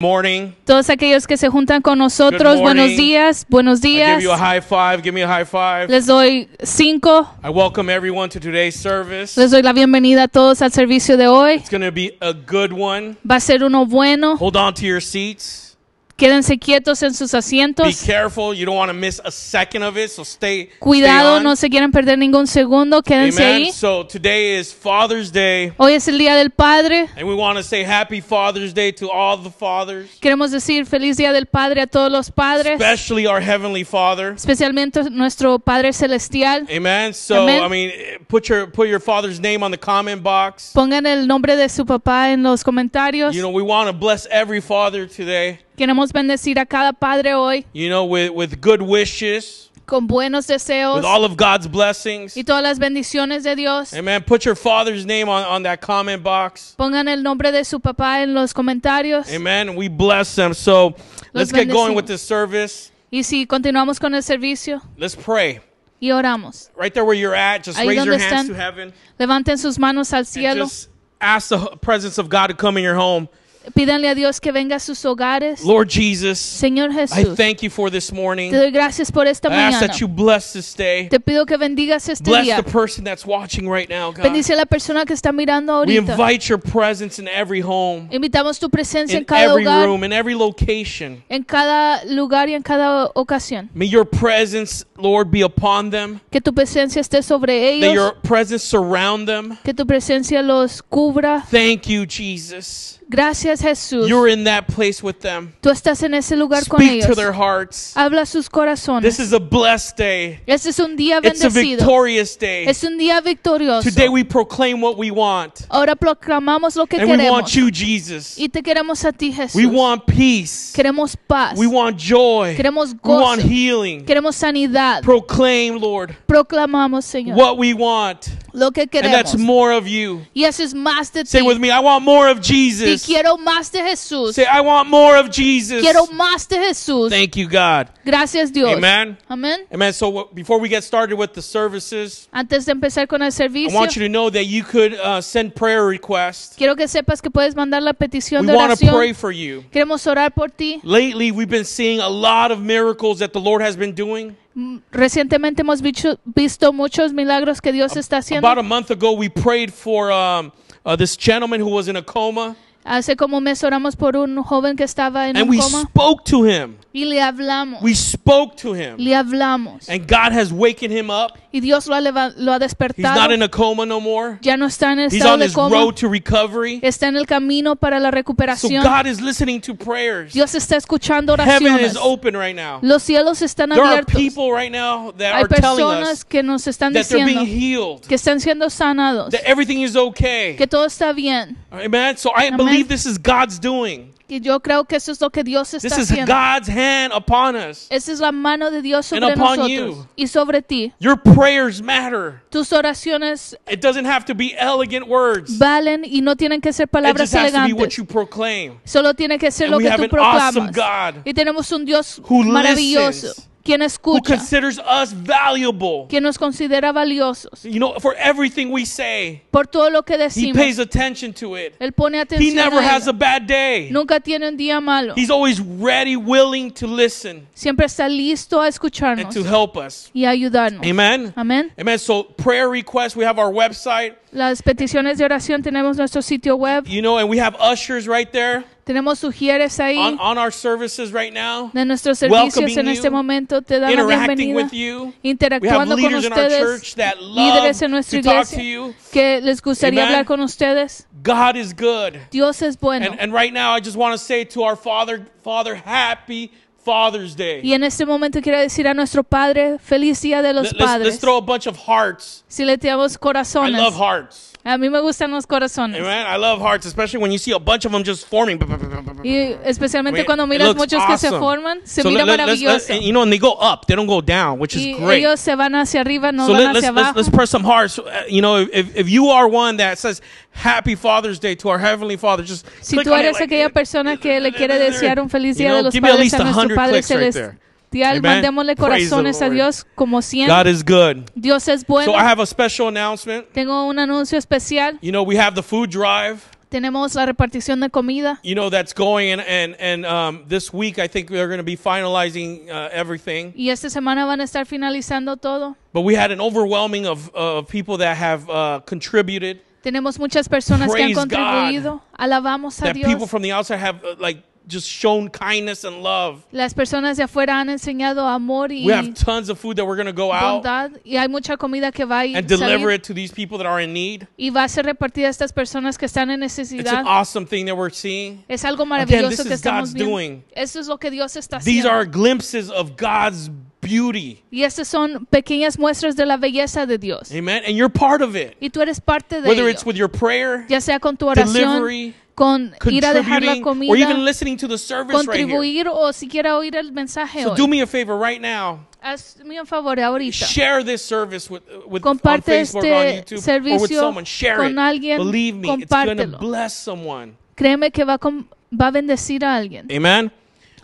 morning. Todos aquellos que se juntan con nosotros, buenos días, buenos I días. give you a high five. Give me a high five. Les doy cinco. I welcome everyone to today's service. Les doy la bienvenida a todos al servicio de hoy. It's going to be a good one. Va a ser uno bueno. Hold on to your seats. Quédense quietos en sus Be asientos. careful. You don't want to miss a second of it, so stay. Cuidado, no se quieren perder ningún segundo. Quédense Amen. ahí. So today is Father's Day, Hoy es el Día del Padre. and we want to say Happy Father's Day to all the fathers, Queremos decir feliz Día del Padre a todos los padres, especially our Heavenly Father. especialmente nuestro Padre Celestial. Amen. So Amen. I mean, put your put your father's name on the comment box. Pongan el nombre de su papá en los comentarios. You know, we want to bless every father today. Queremos bendecir a cada padre hoy You know, with with good wishes, con buenos deseos with all of God's blessings. y todas las bendiciones de Dios. Amen. Put your father's name on, on that comment box. Pongan el nombre de su papá en los comentarios. Amen. We bless them. So let's get going with this service. Y si continuamos con el servicio Let's pray. y oramos, Right there where you're at, just Ahí raise your donde hands están. to heaven. levanten sus manos al And cielo. just ask the presence of God to come in your home. Pídanle a Dios que venga a sus hogares. Lord Jesus, Señor I thank you for this morning. te doy gracias por esta I ask that you bless this day. Te pido que bendigas este Bless día. the person that's watching right now, God. Bendice a la persona que está mirando We invite your presence in every home, Invitamos tu presencia en in cada every hogar, room, in every location. en cada lugar y en cada ocasión. May your presence, Lord, be upon them. Que tu presencia esté sobre ellos. your presence surround them. Que tu presencia los cubra. Thank you, Jesus. Gracias Jesús. You're in that place with them. Tú estás en ese lugar con Speak to their hearts. Habla sus corazones. This is a blessed day. Este es un día bendecido. It's a victorious day. Es un día victorioso. Today we proclaim what we want. Ahora proclamamos lo que And we want you, Jesus. Y te queremos a ti, Jesús. We want peace. queremos paz. We want joy. queremos gozo. We want healing. queremos sanidad. Proclaim, Lord, Proclamamos, Señor, what we want. lo que And that's more of you. y eso es más de Say ti. with me, I want more of Jesus. quiero más de Jesús. Say, I want more of Jesus. quiero más de Jesús. Thank you, God. Gracias, Dios. Amen. Amén. Amen. So w- before we get started with the services, Antes de empezar con el I want you to know that you could uh, send prayer requests. quiero que sepas que puedes mandar la petición We de want to pray for you. Queremos orar por ti. Lately, we've been seeing a lot of miracles that the Lord has been doing. Recientemente hemos visto, visto muchos milagros que Dios está haciendo. About a month ago, we prayed for um, uh, this gentleman who was in a coma, Hace como un mes oramos por un joven que estaba en and un we coma spoke to him. y le hablamos. We spoke to him, le hablamos. and God has wakened him up. Y Dios lo ha, lo ha He's despertado. not in a coma no more. ya no está en el He's estado on de his coma. road to recovery. Está en el camino para la So recuperación. God is listening to prayers. Dios está escuchando Heaven oraciones. is open right now. Los cielos están There are abiertos. people right now that Hay personas que nos están that they're diciendo being healed, que están siendo sanados, that everything is okay. que todo está bien. Amen. So I Amen. believe this is God's doing. Y yo creo que eso es lo que Dios está This is haciendo. God's hand upon us. Esa es la mano de Dios And sobre upon nosotros you. y sobre ti. Your prayers matter. Tus oraciones It doesn't have to be elegant words. valen y no tienen que ser It palabras just has to be what you proclaim. Solo tiene que ser And lo we que have tú an awesome proclamas. God Y tenemos un Dios who maravilloso listens quien who considers us valuable. quien nos considera valiosos. You know, for everything we say, Por todo lo que he decimos, pays attention to it. Él pone He atención never a has a bad day. Nunca tiene un día malo. He's always ready, willing to listen Siempre está listo a and escucharnos to help us. y a ayudarnos. Amen. Amén. Amen. So prayer requests, we have our website, Las peticiones de oración tenemos nuestro sitio web. you know, and we have ushers right there Tenemos sugieres ahí on, on our services right now, de nuestros servicios en este momento. Te dan la bienvenida. with you. We have Interactuando con ustedes. Líderes en nuestra iglesia que les gustaría Amen. hablar con ustedes. God is good. Dios es bueno. And, and right now, I just want to say to our Father, Father, happy Father's Day. Y en este momento quiero decir a nuestro Padre, feliz día de los Let- let's, let's padres. throw a bunch of hearts. Si le tiramos I corazones. love hearts. A mí me gustan los corazones. Amen. I love hearts, especially when you see a bunch of them just forming. Y especialmente I mean, cuando miras muchos que se awesome. forman, se So mira let- let's- maravilloso. let- you know, and they go up, they don't go down, which is Y great. ellos se van hacia arriba, no So van hacia let's, abajo. let's press some hearts. Uh, You know, if, if you are one that says Happy Father's Day to our Heavenly Father, just Si click tú eres like- aquella persona que le quiere desear un feliz You día know, de los give me at padres least a nuestro 100 Padre clicks right there. Celestial, Amen. mandémosle Praise corazones a Dios como 100. God is good. Dios es bueno. So. I have a special announcement. Tengo un anuncio especial. You know, we have the food drive. Tenemos la repartición de comida. You know that's going and and and um, this week I think they're going to be finalizing uh, everything. Y esta semana van a estar finalizando todo. But we had an overwhelming of of people that have uh, contributed. Tenemos muchas personas que han Praise God. contribuido. Alabamos a That people from the outside have uh, like just shown kindness and love. Las personas de afuera han enseñado amor y We have tons of food that we're going to go out bondad. Y hay mucha comida que va a ir and deliver it to these people that are in need. y va a ser repartida a estas personas que están en necesidad. It's an awesome thing that we're seeing. Es algo maravilloso Again, this que is estamos God's viendo. doing. Eso es lo que Dios está These haciendo. are glimpses of God's beauty. Y estas son pequeñas muestras de la belleza de Dios. Amen. And you're part of it. Y tú eres parte de Whether ello. it's with your prayer, Ya sea con tu oración, delivery, con ir a dejar la contributing, or even comida, listening to the service right here. contribuir o siquiera oír el mensaje So hoy. do me a favor right now. Hazme un favor ahorita. Share this service with, with on Comparte Facebook or on este YouTube or with servicio someone. Share con it. alguien, Believe me, it's going to compártelo. bless someone. Créeme que va, con- va a bendecir a alguien. Amen.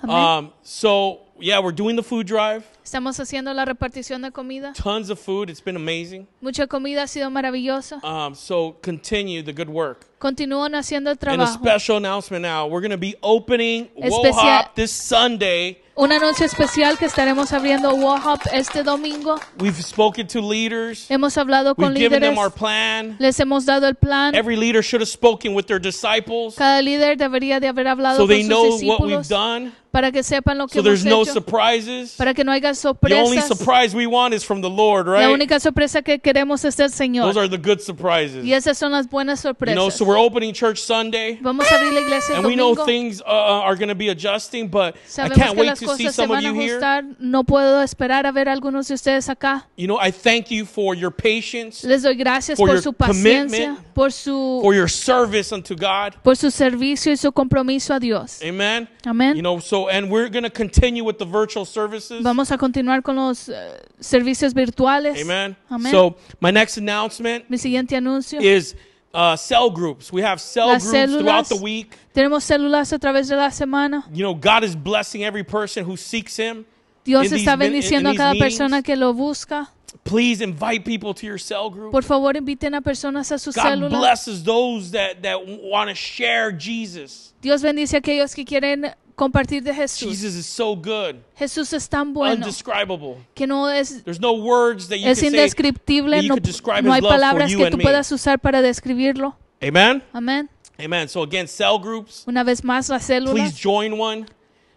Um, so yeah, we're doing the food drive. Estamos haciendo la repartición de comida. Tons of food. It's been amazing. Mucha comida ha sido maravillosa. Um, so continue the good work. Continúan haciendo el And a trabajo. special announcement now. We're going to be opening Especial- WOHOP this Sunday. Un anuncio especial que estaremos abriendo WOHOP este domingo. We've spoken to leaders. Hemos hablado con We've given líderes. them our plan. Les hemos dado el plan. Every leader should have spoken with their disciples Cada líder debería de haber hablado so con they sus know what we've discípulos done. Para que sepan lo que So hemos there's no surprises. Para que no haya The only surprise we want is from the Lord, La right? única sorpresa que queremos es del Señor. Those are the good surprises. Y esas son las buenas You know, so we're opening church Sunday. Vamos a abrir la iglesia el And we know things uh, are going to be adjusting, but I can't wait to see some of you here. No puedo esperar a ver algunos de ustedes acá. You know, I thank you for your patience, Les doy gracias For por your su paciencia, commitment, por su, for your service unto God. por su servicio y su compromiso a Dios. Amen. Amén. You know, so, and we're going to continue with the virtual services. Vamos a continuar con los eh, servicios virtuales. Amen. Amén. So, my next announcement Mi siguiente anuncio. is uh, cell groups. We have cell Las groups throughout the week. Tenemos células a través de la semana. You know, God is blessing every person who seeks Him. Dios está bendiciendo a cada these persona que lo busca. Please invite people to your cell group. Por favor, inviten a personas a su God célula. blesses those that, that want to share Jesus. Dios bendice a aquellos que quieren compartir de Jesús. Jesus is so good, Jesús es tan bueno undescribable. que no es, There's no words that you es say. indescriptible, you no, no hay palabras que tú puedas usar para describirlo. Amen. Amén. Amen. So again, cell groups. Una vez más, las Please células. join one.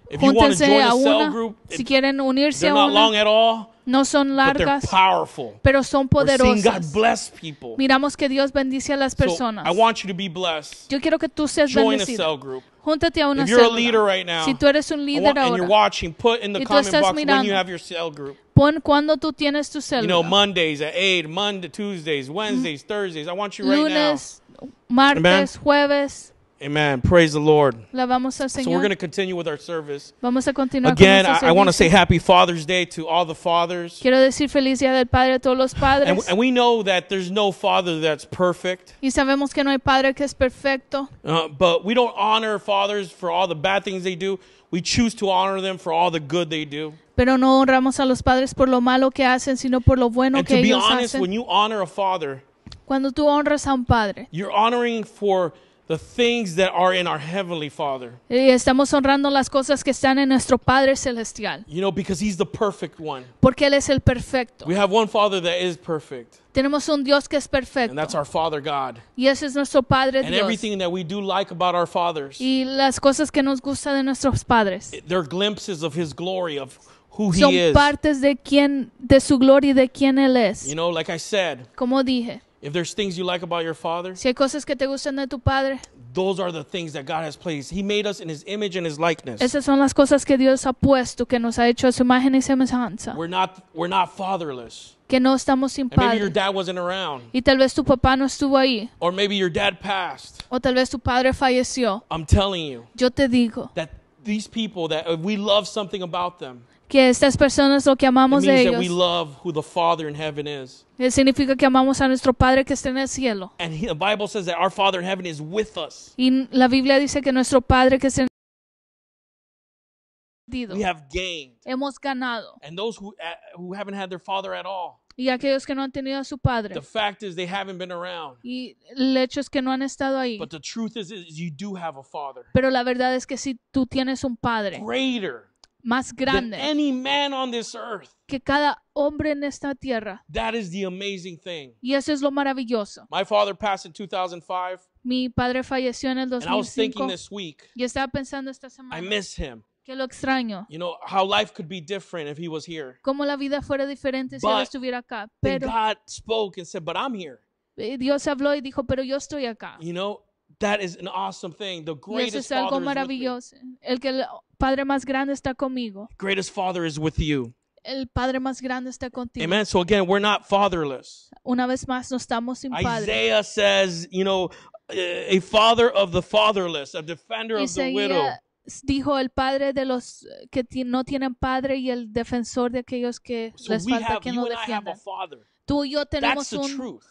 If you want to join a a cell una. group, Si quieren unirse they're a not long at all, no son but they're largas, powerful. pero son We're seeing God poderosas. bless people. Miramos que Dios bendice a las So personas. I want you to be blessed. Yo quiero que tú seas Join a bendecido. cell group. Júntate a una If you're a célula. leader right now, si tú eres un I líder want- and you're ahora, watching, put in the y tú comment estás box when you mirando, have your cell group. pon cuando tú tienes tu You know, célula. Mondays at 8, Monday, Tuesdays, Wednesdays, Thursdays. I want you right now. Lunes, martes, jueves. Amen. Praise the Lord. Alabamos al So we're going to continue with our service. Vamos a continuar Again, con I, I want to say happy Father's Day to all the fathers. Quiero decir feliz día del Padre a todos los And, padres. and we know that there's no father that's perfect, Y sabemos que no hay padre que es perfecto, uh, but we don't honor fathers for all the bad things they do. We choose to honor them for all the good they do. pero no honramos a los padres por lo malo que hacen, sino por lo bueno And que to be ellos honest, when you honor a father, Cuando tú honras a un padre, you're honoring for the things that are in our heavenly Father. y estamos honrando las cosas que están en nuestro Padre Celestial, You know, because He's the perfect one. porque Él es el perfecto. We have one Father that is perfect, Tenemos un Dios que es and that's our Father God. y ese es nuestro Padre And Dios. everything that we do like about our fathers, Y las cosas que nos gusta de nuestros padres they're glimpses of His glory, of who son He is. partes de quién, de su gloria y de quién Él es. You know, like I said, Como dije, if there's things you like about your Father, si hay cosas que te gustan de tu Padre, those are the things that God has placed. He made us in His image and His likeness. esas son las cosas que Dios ha puesto, que nos ha hecho a su imagen y semejanza, We're not, we're not fatherless. que no estamos sin And maybe your padre. dad wasn't around, Y tal vez tu papá no estuvo ahí, or maybe your dad passed. o tal vez tu padre falleció. I'm telling you Yo te digo that these people, that if we love something about them, que estas personas lo que amamos de ellos love who the Father in heaven is. eh, significa que amamos a nuestro Padre que está en el cielo. And he, the Bible says that our Father in heaven is with us. Y la Biblia dice que nuestro Padre que está en el We have gained. hemos ganado. And those who, who haven't had their Father at all, Y aquellos que no han tenido a su Padre. the fact is they haven't been around. Y el hecho es que no han estado ahí. But the truth is, is you do have a Father. Pero la verdad es que si tú tienes un Padre Greater más than any man on this earth. que cada hombre en esta tierra. That is the amazing thing. Y eso es lo maravilloso. My father passed in 2005, Mi padre falleció en el and I was 2005. thinking this week, Y estaba pensando esta semana. I miss him. que lo extraño. You know, how life could be different if he was here. Cómo la vida fuera diferente si él estuviera acá. Pero God spoke and said, But I'm here. eh, Dios habló y dijo, pero yo estoy acá. You know, that is an awesome thing. The Y eso greatest es algo father is with me. maravilloso. El que Padre más grande está conmigo. Greatest father is with you. El Padre más grande está contigo. Amen. So again, we're not fatherless. Una vez más, no estamos sin Padre. Isaiah says, you know, a father of the fatherless, a defender of the widow. Dijo el padre de los que no tienen padre y el defensor de aquellos que So les falta have, que no father. Tú y yo That's tenemos the un truth.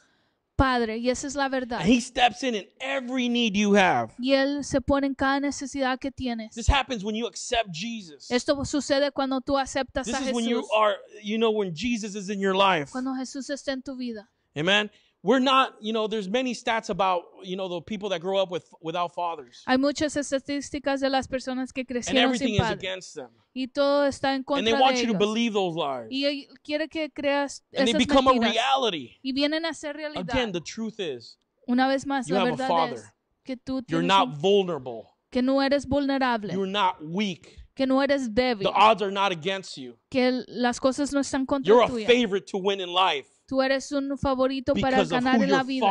Padre y esa es la verdad. And he steps in in every need you have. Y él se pone en cada necesidad que tienes. This happens when you accept Jesus. Esto sucede cuando tú aceptas This a is when you are, you know, when Jesus is in your life. Cuando Jesús está en tu vida. Amen. We're not, you know, there's many stats about, you know, the people that grow up with without fathers. Hay muchas estadísticas de las personas que And crecieron everything sin is against them. Y todo está en And contra they de want you to ellos. believe those lies. Y quiere que creas And they esas become a mentiras. reality. Y vienen a ser realidad. Again, the truth is, Una vez más, you la have a father. es que tú you're not un- vulnerable. que no eres vulnerable, You're not weak. que no eres débil, The odds are not against you. que las cosas no están contra You're a tuya. favorite to win in life Tú eres un favorito para of ganar en la vida.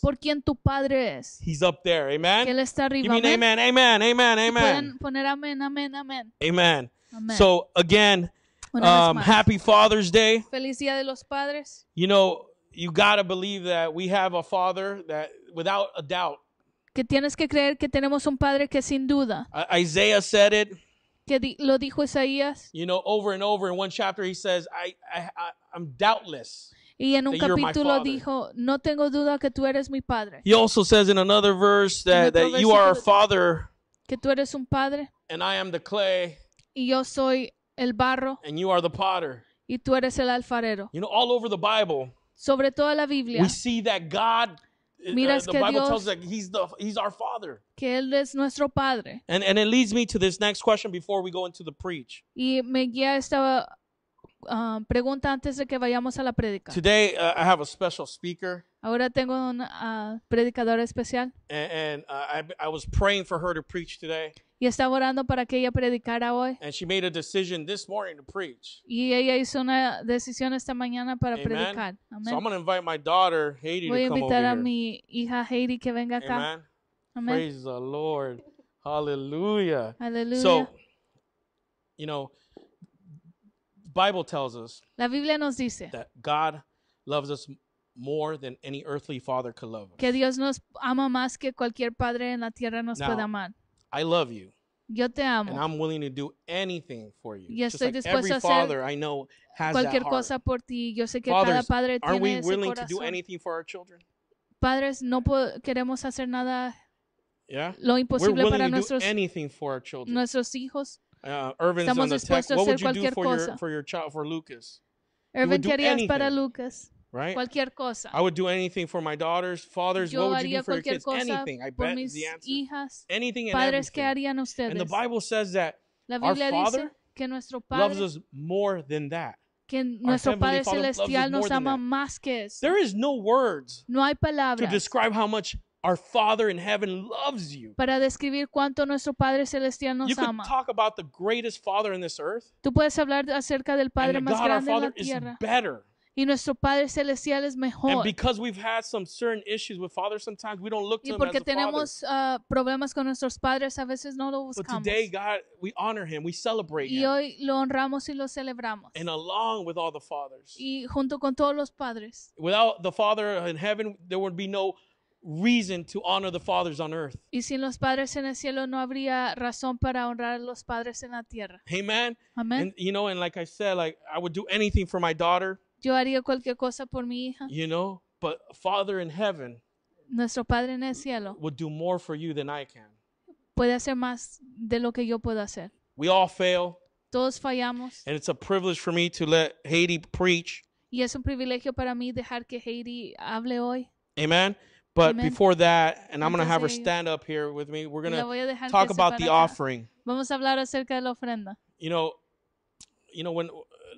Por quien tu padre es. He's up there. Amen. él está Give arriba. me an Amén. amen. Amen. Amen. Amen. Poner amén, amén, amén. Amen. So again, um, happy Father's Day. Feliz Día de los Padres. You know, you got to believe that we have a father that without a doubt. Que tienes que creer que tenemos un padre que sin duda, Isaiah said it, que di- lo dijo Isaías, you know, over and over in one chapter he says, I, I, I I'm doubtless. Y en un capítulo dijo, no tengo duda que tú eres mi padre, He also says in another verse that, that you are a father que tú eres un padre and I am the clay y yo soy el barro and you are the potter. y tú eres el alfarero. You know, all over the Bible, Sobre toda la Biblia, we see that God, uh, Miras the que Bible Dios- tells us that he's, the, he's our father. que Él es nuestro Padre. And, and it leads me to this next question before we go into the preach. Y me guía esta ah, pregunta antes de que vayamos a la prédica. Today, uh, I have a special speaker. Ahora tengo un ah, predicador especial and, and uh, I, I was praying for her to preach today, y estaba orando para que ella predicara hoy. and she made a decision this morning to preach. Y ella hizo una decisión esta mañana para Amen. predicar. So I'm going to invite my daughter, Haiti, Voy a to come invitar over a mi hija Heidi que venga acá. Amen. Amén. Praise the Lord. Hallelujah. Aleluya. So, you know, Bible tells us la Biblia nos dice that God loves us more than any earthly father could love us. que Dios nos ama más que cualquier padre en la tierra nos Now, pueda amar. I love you, Yo te and amo. I'm willing to do anything for you. Y Just estoy like dispuesto every a hacer father I know has that Cualquier heart. cosa por ti. Yo sé que cada Fathers, padre aren't we tiene ese willing to do corazón. anything for our children? Padres, no po- queremos hacer nada Yeah, lo we're imposible willing para to do nuestros, anything for our children. nuestros hijos. Uh, Irvin's Estamos on the tech. dispuestos a What would hacer you do cualquier for your for your child for Lucas? Do ¿qué harías para anything. Lucas? Right? Cualquier cosa. I would do anything for my daughters, fathers. Yo what would you do for your kids? Anything. I bet mis is the answer. hijas. Anything and Padres, ¿qué And the? Bible says that La our Father dice que nuestro loves us more than that. que nuestro Heavenly Padre Father loves us Celestial more nos than ama that. más que eso. There is no words No hay to palabras describe how much our Father in heaven loves you. para describir cuánto nuestro Padre Celestial nos You ama. talk about the greatest Father in this earth, Tú puedes hablar acerca del Padre and más God, our grande en Father, la is tierra better. y nuestro Padre Celestial es And mejor. because we've had some certain issues with fathers, sometimes we don't look to Y him porque tenemos ah, problemas con nuestros padres, a veces no lo But buscamos. today, God, we honor him, we celebrate Y him, hoy lo honramos y lo celebramos. and along with all the fathers. Y junto con todos los padres. Without the Father in heaven, there would be no reason to honor the fathers on earth. Y sin los padres en el cielo no habría razón para honrar a los padres en la tierra. Amen. Amén. And you know, and like I said, like I would do anything for my daughter, Yo haría cualquier cosa por mi hija. you know, but Father in heaven Nuestro Padre en el cielo would do more for you than I can. puede hacer más de lo que yo puedo hacer. We all fail, Todos fallamos and it's a privilege for me to let Heidi preach. y es un privilegio para mí dejar que Heidi hable hoy. Amen. But Amen. before that, and I'm going to have her stand up here with me. We're going to talk about the acá. offering. Vamos a hablar acerca de la ofrenda. You know, you know when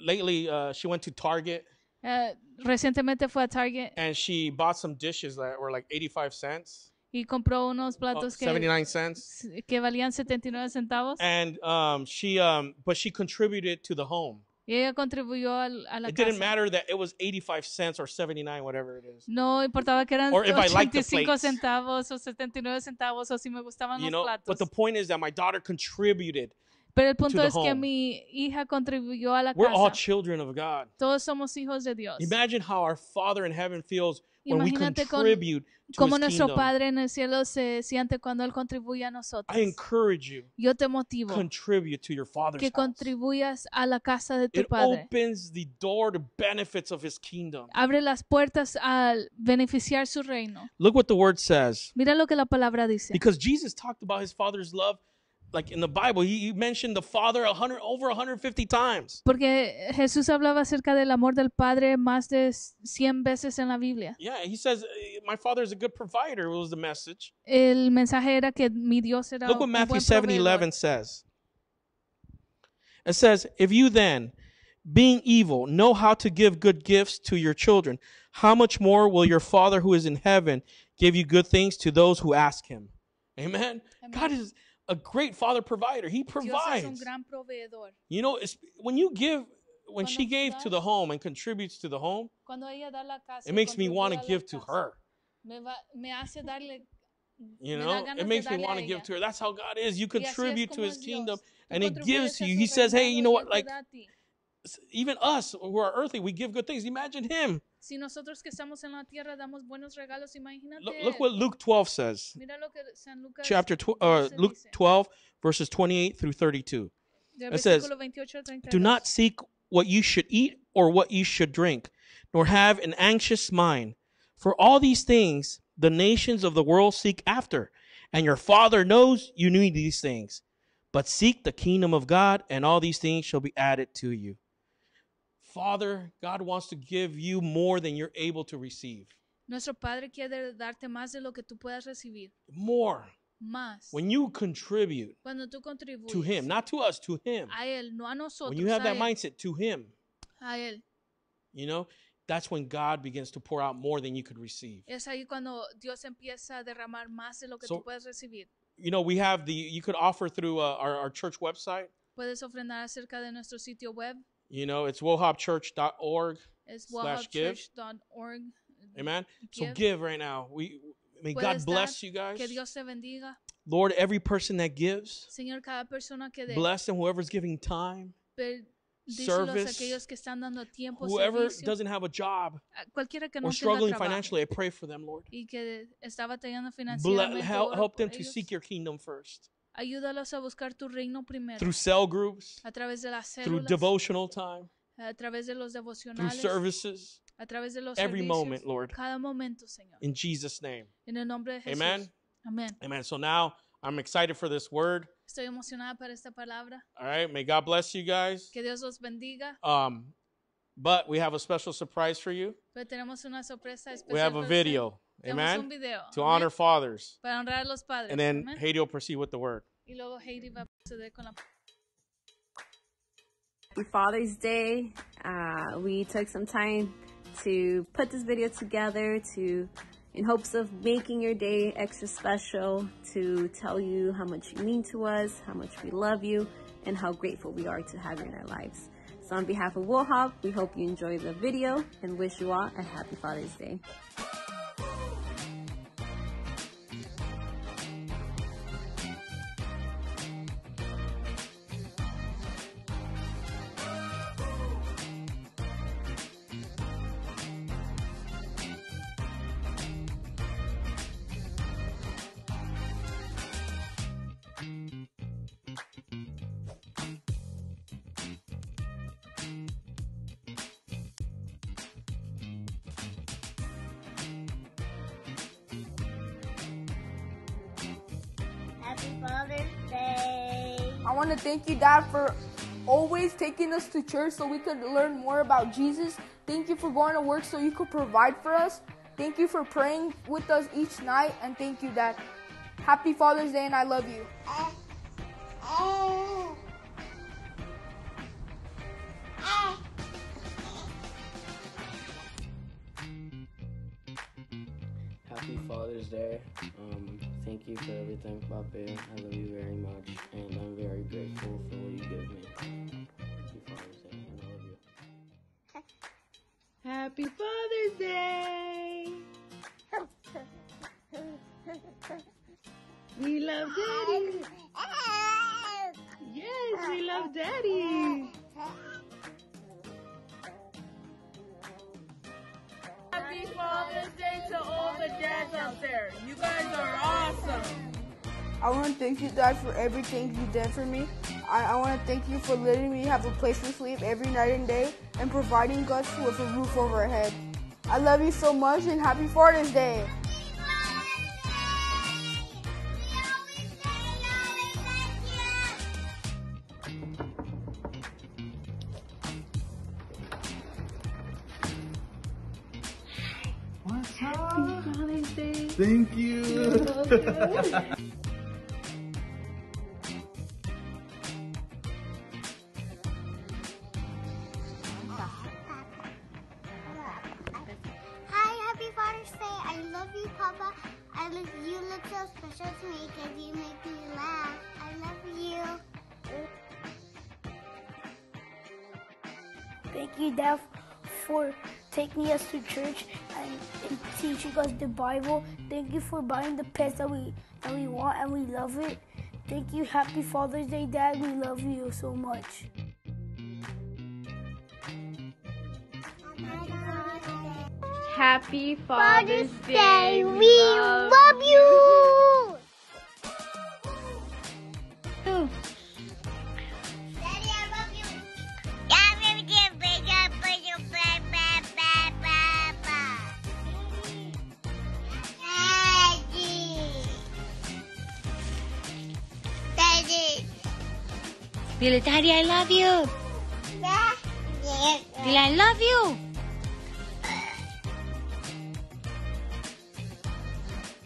lately uh, she went to Target Eh, recientemente fue a Target and she bought some dishes that were like 85 cents, y compró unos oh, platos que, 79 cents. que valían 79 centavos And um, she, um, but she contributed to the home. Y ella contribuyó al- a la It didn't casa. matter that it was 85 cents or 79, whatever it is. No importaba que eran Or if I like the 85 plates. centavos o 79 centavos o si me gustaban You los know, platos. but the point is that my daughter contributed. Pero el punto the es que home. mi hija contribuyó a la We're all casa. children of God. Todos somos hijos de Dios. Imagine how our Father in heaven feels Imagínate con- His nuestro kingdom. Padre en el cielo se siente cuando Él contribuye a nosotros. I encourage you, Yo te motivo contribute to your Father's que house. contribuyas a la casa de tu It Padre. opens the door to benefits of His kingdom. Abre las puertas al beneficiar su reino. Look what the Word says. Mira lo que la palabra dice. Because Jesus talked about His Father's love, like in the Bible, He, he mentioned the Father a hundred over 150 times. Porque Jesús hablaba acerca del amor del Padre más de 100 veces en la Biblia. Yeah, He says, eh, "My Father is a good provider." Was the message. El mensaje era que mi Dios era Look what Matthew buen 7 proveedor. 11 says. It says, If you then, being evil, know how to give good gifts to your children, how much more will your Father who is in heaven give you good things to those who ask him? Amen. God is a great Father provider. He Dios es un provides. gran proveedor. You know, it's, when you give, when she Cuando gave to the home and contributes to the home, da casa, it makes me want to give to her. Me, va- me hace darle You know, it makes me want to give to her. That's how God is. You Y así es contribute to his es kingdom and he gives to you. He says, hey, you know what? Like, da even us who are earthly, we give good things. Imagine him. Si nosotros que estamos en la tierra damos buenos regalos, imagínate. Look, look what Luke 12 says. Mira lo que San Lucas Chapter tw- uh, 12 Luke 12, verses 28 through 32. it says, versículo 28 al 32. Do not seek what you should eat or what you should drink, nor have an anxious mind. For all these things the nations of the world seek after, and your Father knows you need these things. But seek the kingdom of God, and all these things shall be added to you. Father, God wants to give you more than you're able to receive. Nuestro Padre quiere darte más de lo que tú puedas recibir. More. Más. When you contribute Cuando tú contribuyes to Him, not to us, to Him. a Él, no a nosotros, When you have that él, mindset to Him, a Él. you know, that's when God begins to pour out more than you could receive. Es ahí cuando Dios empieza a derramar más de lo que So- tú puedes recibir. You know, we have the, you could offer through uh, our, our church website. Puedes ofrendar acerca de nuestro sitio web. You know, it's wohopchurch.org. Es Slash give. wohopchurch.org. Amen. So Give. give right now. We may God Puedes bless you guys. Que Dios te bendiga. Lord, every person that gives, Señor, cada persona que dé, bless them. Whoever's giving time, service, aquellos que están dando tiempo, whoever servicio, doesn't have a job cualquiera que no or tenga struggling trabajo financially, I pray for them, Lord. y que está batallando Ble- help, help them to seek your kingdom first Ayúdalos a buscar tu reino primero. through cell groups, a través de las through devotional time, a través de los through services, a través de los every servicios, moment, Lord. cada momento, Señor. in Jesus' name. En el nombre de Jesús. Amen. Amén. Amen. So now I'm excited for this word. Estoy emocionada para esta palabra. All right. May God bless you guys. Que Dios los bendiga. Um, but we have a special surprise for you. Pero tenemos una sorpresa especial. We have a video. Amen. video. To honor fathers. Para honrar a los padres. And then. Heidi will proceed with the word. Y luego Heidi va a proceder con la Father's Day. Uh, we took some time to put this video together to, in hopes of making your day extra special, to tell you how much you mean to us, how much we love you, and how grateful we are to have you in our lives. So on behalf of WOHOP, we hope you enjoy the video and wish you all a happy Father's Day. You, Dad, for always taking us to church so we could learn more about Jesus. Thank you for going to work so you could provide for us. Thank you for praying with us each night. And thank you, Dad. Happy Father's Day, and I love you. Happy Father's Day. Um, thank you for everything, Pape. I love you very love Daddy! Happy Father's Day to all the dads out there. You guys are awesome. I want to thank you, Dad, for everything you did for me. I, I want to thank you for letting me have a place to sleep every night and day and providing us with a roof over our head. I love you so much and happy Father's Day. Thank you. The Bible. Thank you for buying the pets that we that we want and we love it. Thank you. Happy Father's Day, Dad. We love you so much. Happy Father's Day. We love you. Daddy, Billy, Daddy, I love you! Daddy. Billy, I love you!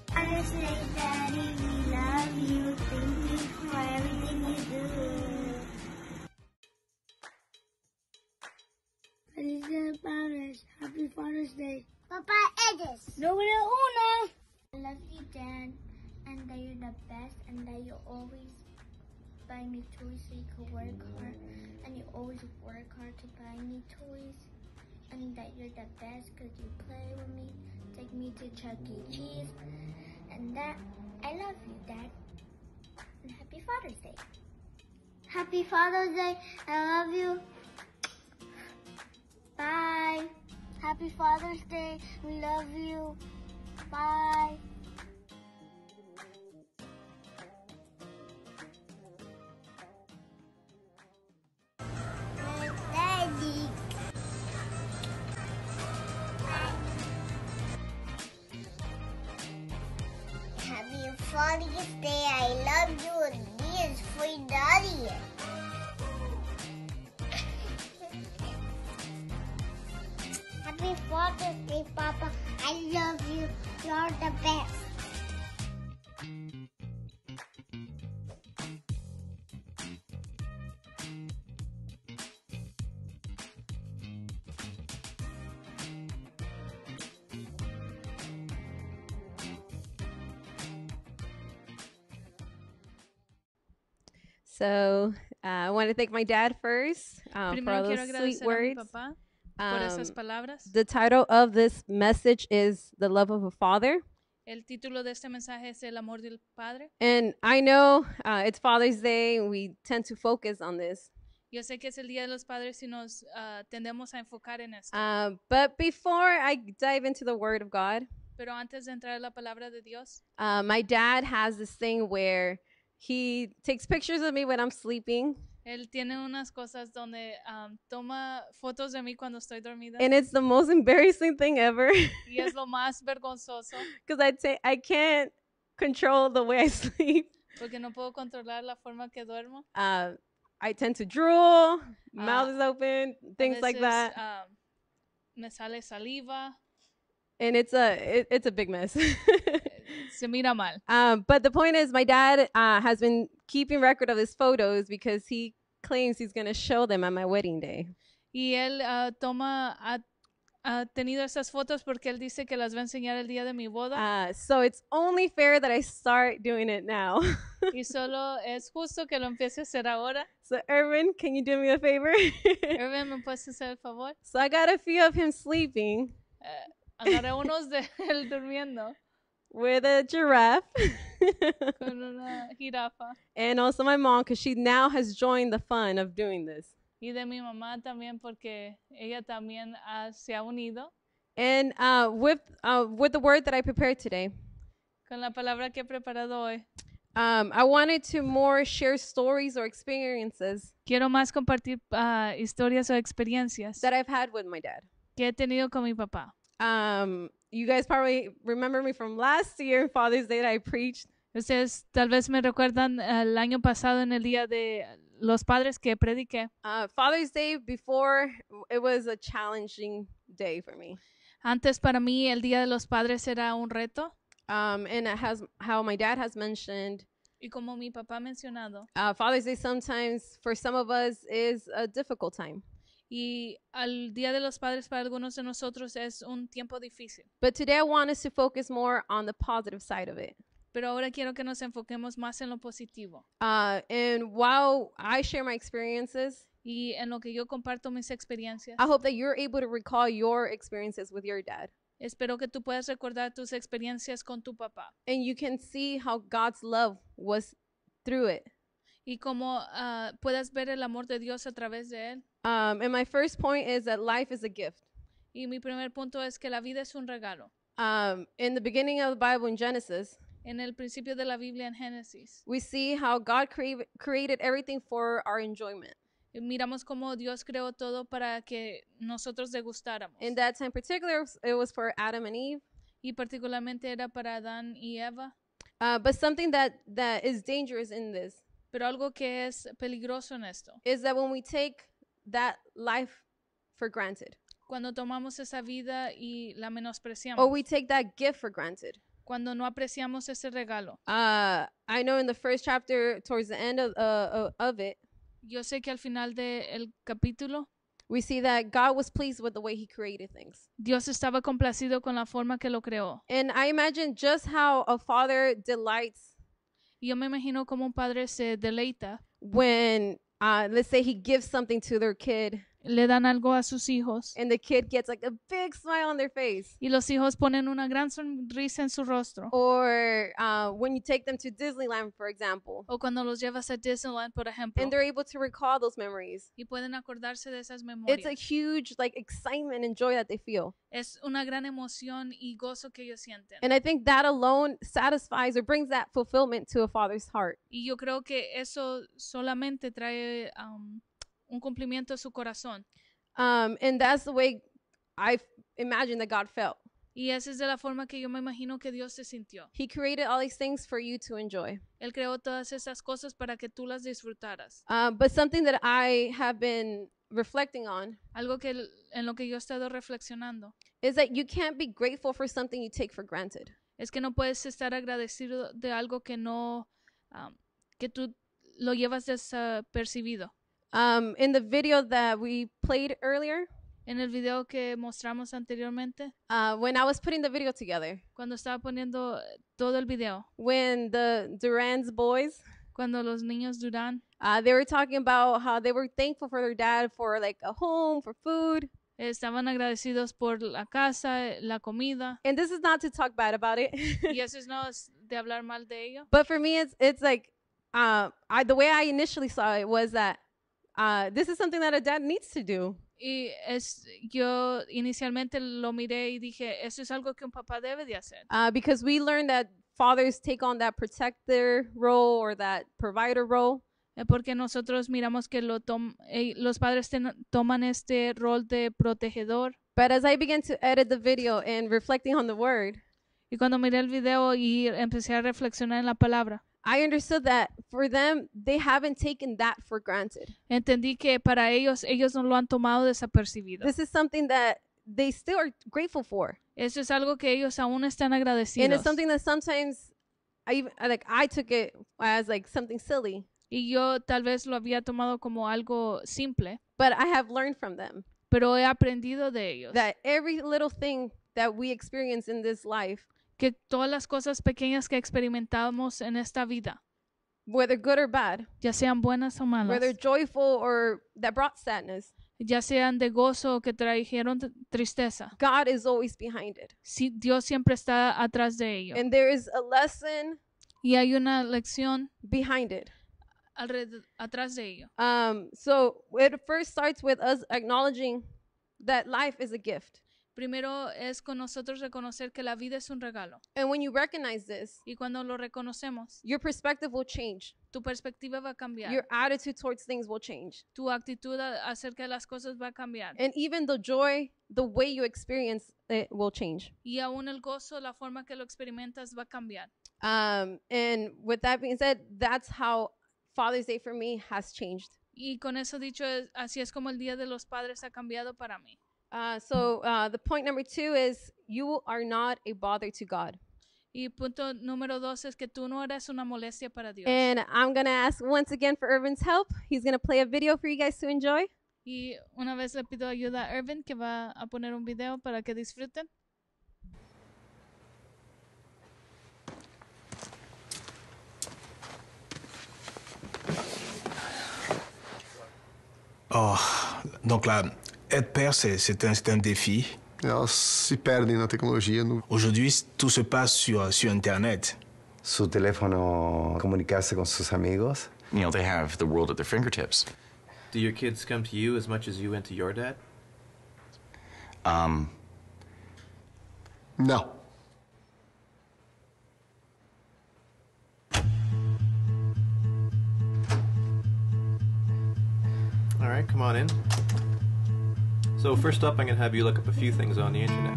Father's Day, Daddy, we love you. Thank you for everything you do. Feliz Padres. Happy Father's Day. Papa Edis. Número uno. I love you, Dad, and that you're the best, and that you always buy me toys so you can work hard, and you always work hard to buy me toys, and that you're the best because you play with me, take me to Chuck E. Cheese, and that I love you, Dad. And happy Father's Day. Happy Father's Day. I love you. Bye. Happy Father's Day. We love you. Bye. Father's Day. I love you. This is for Daddy. Happy Father's Day, Papa. I love you. You're the best. So uh, I want to thank my dad first um, for all those sweet agradecer a mi words. papá por esas Um, the title of this message is The Love of a Father. El título de este mensaje es El amor del Padre. And I know uh, it's Father's Day, and we tend to focus on this. Yo sé que es el Día de los Padres y nos ah, tendemos a enfocar en esto. Uh, but before I dive into the Word of God, Pero antes de entrar a la palabra de Dios, uh, my dad has this thing where he takes pictures of me when I'm sleeping, él tiene unas cosas donde am, toma fotos de mí cuando estoy dormida. And it's the most embarrassing thing ever. Y es lo más vergonzoso. Because I I can't control the way I sleep. porque no puedo controlar la forma que duermo. Uh, I tend to drool, mouth Ah, is open, things like that, am, me sale saliva, and it's a it, it's a big mess. se mira mal. um, but the point is, my dad uh, has been keeping record of his photos because he claims he's going to show them at my wedding day. Y él ah, toma, ha, ha tenido esas fotos porque él dice que las va a enseñar el día de mi boda. Uh, so it's only fair that I start doing it now. y solo es justo que lo empiece a hacer ahora. so, Erwin, can you do me a favor? Irvin, ¿me puedes hacer el favor? so I got a few of him sleeping Agarré unos de él durmiendo with a giraffe. con una jirafa. and also my mom, because she now has joined the fun of doing this. Y de mi mamá también porque ella también ah, se ha unido And uh, with uh, with the word that I prepared today, con la palabra que he preparado hoy. um, I wanted to more share stories or experiences Quiero más compartir ah, historias o experiencias that I've had with my dad. que he tenido con mi papá. Um, you guys probably remember me from last year, Father's Day, that I preached. Ustedes tal vez me recuerdan el año pasado en el día de los padres que prediqué. Uh, Father's Day before it was a challenging day for me. Antes para mí el día de los padres era un reto Um, and it has how my dad has mentioned. y como mi papá ha mencionado Uh, Father's Day sometimes for some of us is a difficult time. Y al día de los padres para algunos de nosotros es un tiempo difícil. But today I want us to focus more on the positive side of it. Pero ahora quiero que nos enfoquemos más en lo positivo Uh, and while I share my experiences, y en lo que yo comparto mis experiencias. I hope that you're able to recall your experiences with your dad. Espero que tú puedas recordar tus experiencias con tu papá And you can see how God's love was through it. Y cómo ah, puedas ver el amor de Dios a través de él. Um, and my first point is that life is a gift. Y mi primer punto es que la vida es un regalo. Um, in the beginning of the Bible in Genesis, En el principio de la Biblia en Génesis, we see how God crea- created everything for our enjoyment. miramos cómo Dios creó todo para que nosotros degustáramos. In that time particular, it was for Adam and Eve. Y particularmente era para Adán y Eva. Uh, but something that, that is dangerous in this Pero algo que es peligroso en esto, is that when we take that life for granted, cuando tomamos esa vida y la menospreciamos, or we take that gift for granted. cuando no apreciamos ese regalo. Uh, I know in the first chapter, towards the end of, uh, of it, Yo sé que al final del capítulo, we see that God was pleased with the way He created things. Dios estaba complacido con la forma que lo creó. And I imagine just how a father delights yo me imagino como un padre se deleita. When, uh, let's say, he gives something to their kid le dan algo a sus hijos and the kid gets like a big smile on their face. y los hijos ponen una gran sonrisa en su rostro. Or uh, when you take them to Disneyland, for example, O cuando los llevas a Disneyland, por ejemplo, and they're able to recall those memories. y pueden acordarse de esas It's memorias. a huge like excitement and joy that they feel. Es una gran emoción y gozo que ellos sienten. And I think that alone satisfies or brings that fulfillment to a father's heart. Y yo creo que eso solamente trae um, un cumplimiento a su corazón. Um, and that's the way I imagine that God felt. Y esa es de la forma que yo me imagino que Dios se sintió. He created all these things for you to enjoy. Él creó todas esas cosas para que tú las disfrutaras. Uh, but something that I have been reflecting on Algo que el- en lo que yo he estado reflexionando is that you can't be grateful for something you take for granted. es que no puedes estar agradecido de algo que no, um, que tú lo llevas desapercibido. Um, in the video that we played earlier, En el video que mostramos anteriormente, uh, when I was putting the video together, cuando estaba poniendo todo el video, when the Duran's boys, cuando los niños Durán uh, they were talking about how they were thankful for their dad for like a home, for food. estaban agradecidos por la casa, la comida, And this is not to talk bad about it. y eso es no de hablar mal de ello. But for me, it's it's like uh, I the way I initially saw it was that uh, this is something that a dad needs to do. Y es, yo inicialmente lo miré y dije, eso es algo que un papá debe de hacer. Uh, because we learned that fathers take on that protector role or that provider role. Eh, Porque nosotros miramos que lo tom- eh, los padres toman este rol de protegedor. But as I began to edit the video and reflecting on the word, Y cuando miré el video y empecé a reflexionar en la palabra, I understood that for them, they haven't taken that for granted. entendí que para ellos, ellos no lo han tomado desapercibido. This is something that they still are grateful for. Eso es algo que ellos aún están agradecidos. And it's something that sometimes I even like I took it as like something silly, Y yo tal vez lo había tomado como algo simple, but I have learned from them pero he aprendido de ellos. that every little thing that we experience in this life, que todas las cosas pequeñas que experimentamos en esta vida, whether good or bad, ya sean buenas o malas, whether joyful or that brought sadness, ya sean de gozo o que trajeron tristeza, God is always behind it. sí, Dios siempre está atrás de ello. And there is a lesson y hay una lección behind it. atrás de ello. Um, so it first starts with us acknowledging that life is a gift. Primero es con nosotros reconocer que la vida es un regalo. And when you recognize this, Y cuando lo reconocemos, your perspective will change. tu perspectiva va a cambiar. Your attitude towards things will change. tu actitud a- acerca de las cosas va a cambiar. And even the joy, the way you experience it will change. y aún el gozo, la forma que lo experimentas va a cambiar. Um, and with that being said, that's how Father's Day for me has changed. Y con eso dicho, es- así es como el Día de los Padres ha cambiado para mí. Uh, so uh, the point number two is you are not a bother to God. Y punto número dos es que tú no eres una molestia para Dios. And I'm going to ask once again for Irvin's help. He's going to play a video for you guys to enjoy. y una vez le pido ayuda a Irvin que va a poner un video para que disfruten. Oh, donc là, être père, c'est un, c'est un défi. Elas se perdem na tecnologia. No... Aujourd'hui, tout se passe sur, sur Internet. Su teléfono, comunicarse con sus amigos. You know, they have the world at their fingertips. Do your kids come to you as much as you went to your dad? Um, No. All right, come on in. So first up, I'm gonna have you look up a few things on the internet.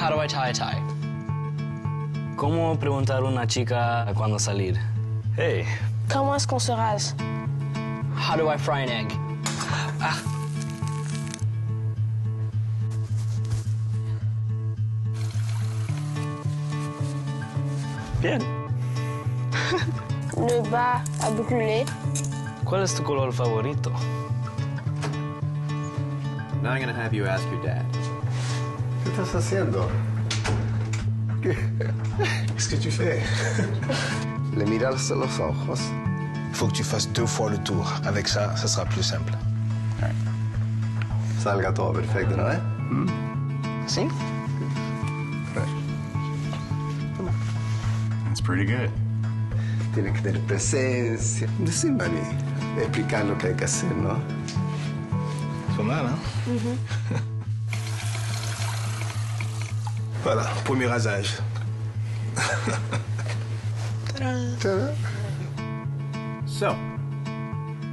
How do I tie a tie? ¿Cómo preguntar a una chica cuándo salir? Hey. Comment est-ce qu'on se rase? How do I fry an egg? Ah. Bien. Le bas a brûlé. ¿Cuál es tu color favorito? Now I'm gonna have you ask your dad. ¿Qué estás haciendo? Qu'est-ce que tu fais Le miras a los ojos. Il faut que tu fasses deux fois le tour. Avec ça, ça sera plus simple. all right. salga todo perfecto, ¿no? ¿Eh? ¿Sí? That's pretty good. Tienes que tener presencia. Sí, mami. Explicar lo que hay que hacer, ¿no? Son là, hein? Voilà, premier rasage. So,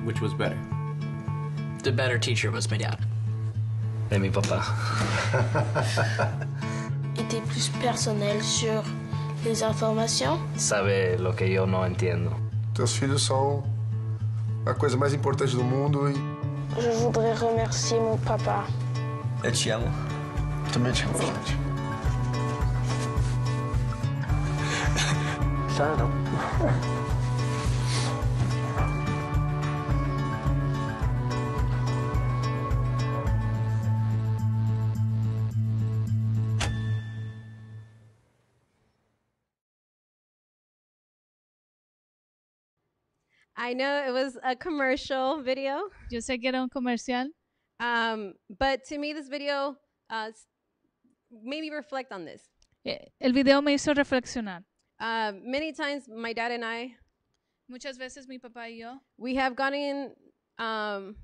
which was better? The better teacher was my dad. Et mi papá. était plus personnel sur les informations. Sabe lo que yo no entiendo. Teus filhos são a coisa mais importante do mundo e Je voudrais remercier mon papa. Eu te amo. Também te I know it was a commercial video. Yo sé que era un comercial. Um, but to me, this video uh, made me reflect on this. Eh, El video me hizo reflexionar. Uh, many times, my dad and I, Muchas veces mi papá y yo we have gotten, um,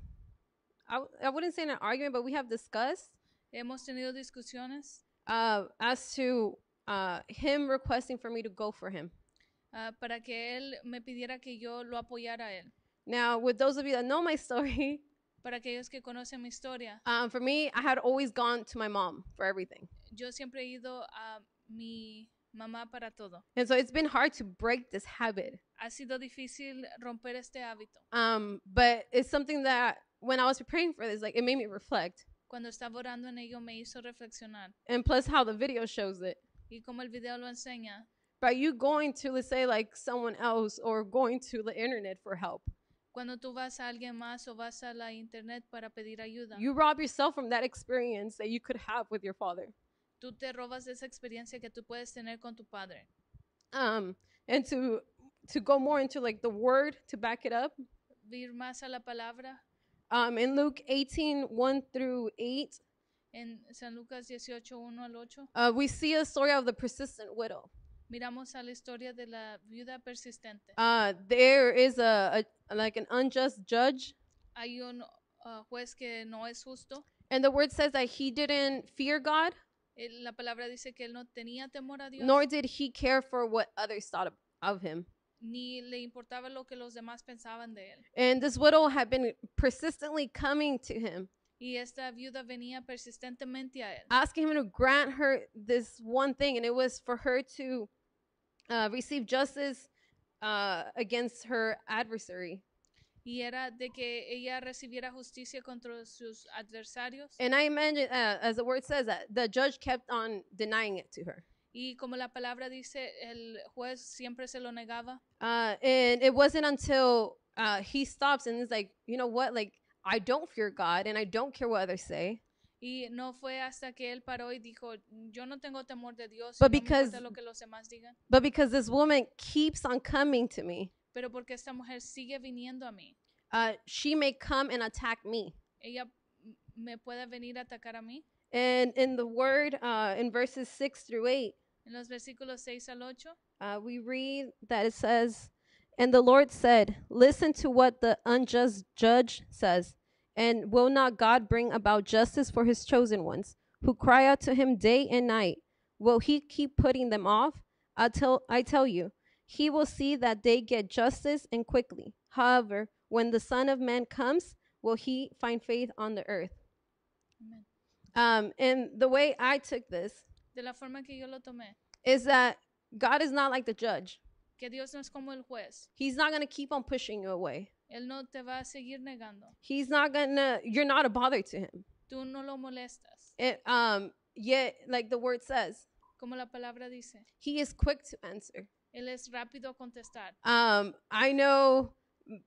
I, w- I wouldn't say in an argument, but we have discussed hemos tenido discusiones uh, as to uh, him requesting for me to go for him. Ah, para que él me pidiera que yo lo apoyara a él. Now, with those of you that know my story, Para aquellos que conocen mi historia, um, for me, I had always gone to my mom for everything. yo siempre he ido a mi mamá para todo. And so it's been hard to break this habit. Ha sido difícil romper este hábito. Um, but it's something that when I was preparing for this, like it made me reflect. Cuando estaba orando en ello me hizo reflexionar. And plus how the video shows it. Y como el video lo enseña, By you going to, let's say, like someone else or going to the internet for help, cuando tú vas a alguien más o vas a la internet para pedir ayuda, you rob yourself from that experience that you could have with your father. tú te robas de esa experiencia que tú puedes tener con tu padre. Um, and to to go more into like the word to back it up, Ir más a la palabra um, in Luke 18, 1 through 8, en San Lucas 18, 1 al 8, uh, we see a story of the persistent widow. Miramos a la historia de la viuda persistente. Uh, there is a, a like an unjust judge, Hay un ah, juez que no es justo. and the word says that he didn't fear God, la palabra dice que él no tenía temor a Dios, nor did he care for what others thought of, of him. ni le importaba lo que los demás pensaban de él. And this widow had been persistently coming to him, Y esta viuda venía persistentemente a él, asking him to grant her this one thing, and it was for her to uh, receive justice uh, against her adversary. y era de que ella recibiera justicia contra sus adversarios. And I imagine, uh, as the word says, that the judge kept on denying it to her. Y como la palabra dice, el juez siempre se lo negaba. Uh, and it wasn't until uh, he stops and is like, you know what? Like, I don't fear God and I don't care what others say. Y no fue hasta que él paró y dijo, yo no tengo temor de Dios, But no because- lo que los demás digan. But because this woman keeps on coming to me, Pero porque esta mujer sigue viniendo a mí, uh, she may come and attack me. ella me puede venir a atacar a mí. And in the word, uh, in verses 6 through 8, En los versículos 6 al 8, uh, we read that it says, And the Lord said, Listen to what the unjust judge says. And will not God bring about justice for his chosen ones, who cry out to him day and night? Will he keep putting them off? I tell, I tell you, he will see that they get justice and quickly. However, when the Son of Man comes, will he find faith on the earth? Amen. Um, and the way I took this de la forma que yo lo tomé, is that God is not like the judge. que Dios no es como el juez. He's not going to keep on pushing you away. Él no te va a seguir negando. He's not to, you're not a bother to him. Tú no lo molestas. It, um, yet, like the word says, Como la palabra dice, he is quick to answer. Él es rápido a contestar. Um, I know,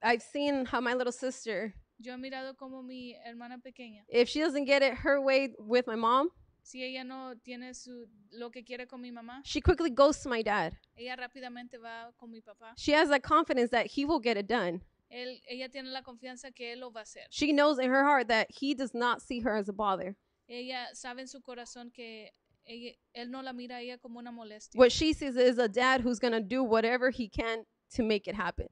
I've seen how my little sister, Yo he mirado como mi hermana pequeña, if she doesn't get it her way with my mom, si ella no tiene su, lo que quiere con mi mamá, she quickly goes to my dad. ella rápidamente va con mi papá. She has that confidence that he will get it done. Él, ella tiene la confianza que él lo va a hacer. She knows in her heart that he does not see her as a bother. Ella sabe en su corazón que ella- él no la mira a ella como una molestia. What she sees is a dad who's going to do whatever he can to make it happen.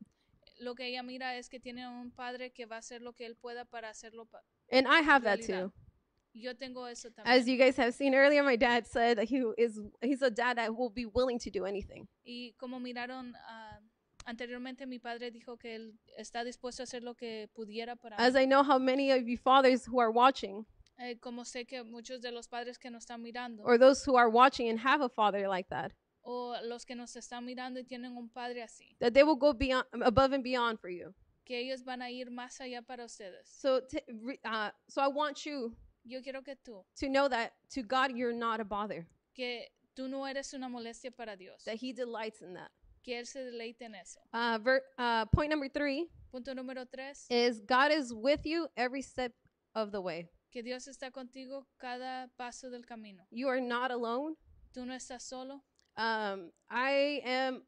Lo que ella mira es que tiene un padre que va a hacer lo que él pueda para hacerlo. pa- And I have that too. Yo tengo eso también. As you guys have seen earlier, my dad said that he is he's a dad that will be willing to do anything. Y como miraron ah, anteriormente, mi padre dijo que él está dispuesto a hacer lo que pudiera para As. I know how many of you fathers who are watching Eh, como sé que muchos de los padres que nos están mirando or those who are watching and have a father like that, o los que nos están mirando y tienen un padre así, that they will go beyond above and beyond for you. que ellos van a ir más allá para ustedes. So uh, so I want you Yo quiero que tú, to know that to God you're not a bother. que tú no eres una molestia para Dios, That he delights in that. Que Él se deleite en eso. Uh, ver, uh, point number 3 Punto número tres, is God is with you every step of the way. que Dios está contigo cada paso del camino. You are not alone. Tú no estás solo. Um, I am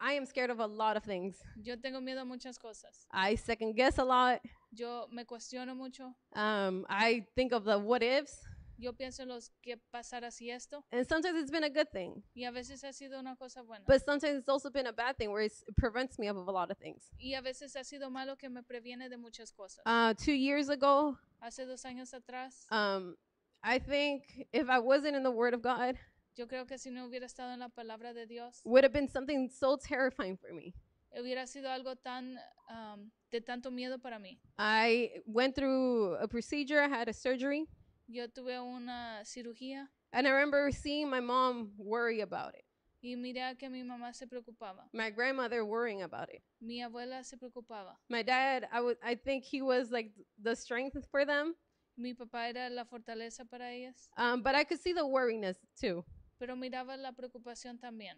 I am scared of a lot of things. Yo tengo miedo a muchas cosas. I second guess a lot. Yo me cuestiono mucho. Um, I think of the what ifs, Yo pienso en los que pasara si esto. and sometimes it's been a good thing, Y a veces ha sido una cosa buena. but sometimes it's also been a bad thing where it's, it prevents me of a lot of things. y a veces ha sido malo que me previene de muchas cosas. Uh, two years ago, Hace dos años atrás, um, I think if I wasn't in the Word of God, yo creo que si no hubiera estado en la palabra de Dios, would have been something so terrifying for me. hubiera sido algo tan um, de tanto miedo para mí. I went through a procedure. I had a surgery, Yo tuve una cirugía and I remember seeing my mom worry about it. y miré a que mi mamá se preocupaba. My grandmother worrying about it. Mi abuela se preocupaba. My dad, I would, I think he was like the strength for them. Mi papá era la fortaleza para ellas, Um, but I could see the worriness too. pero miraba la preocupación también.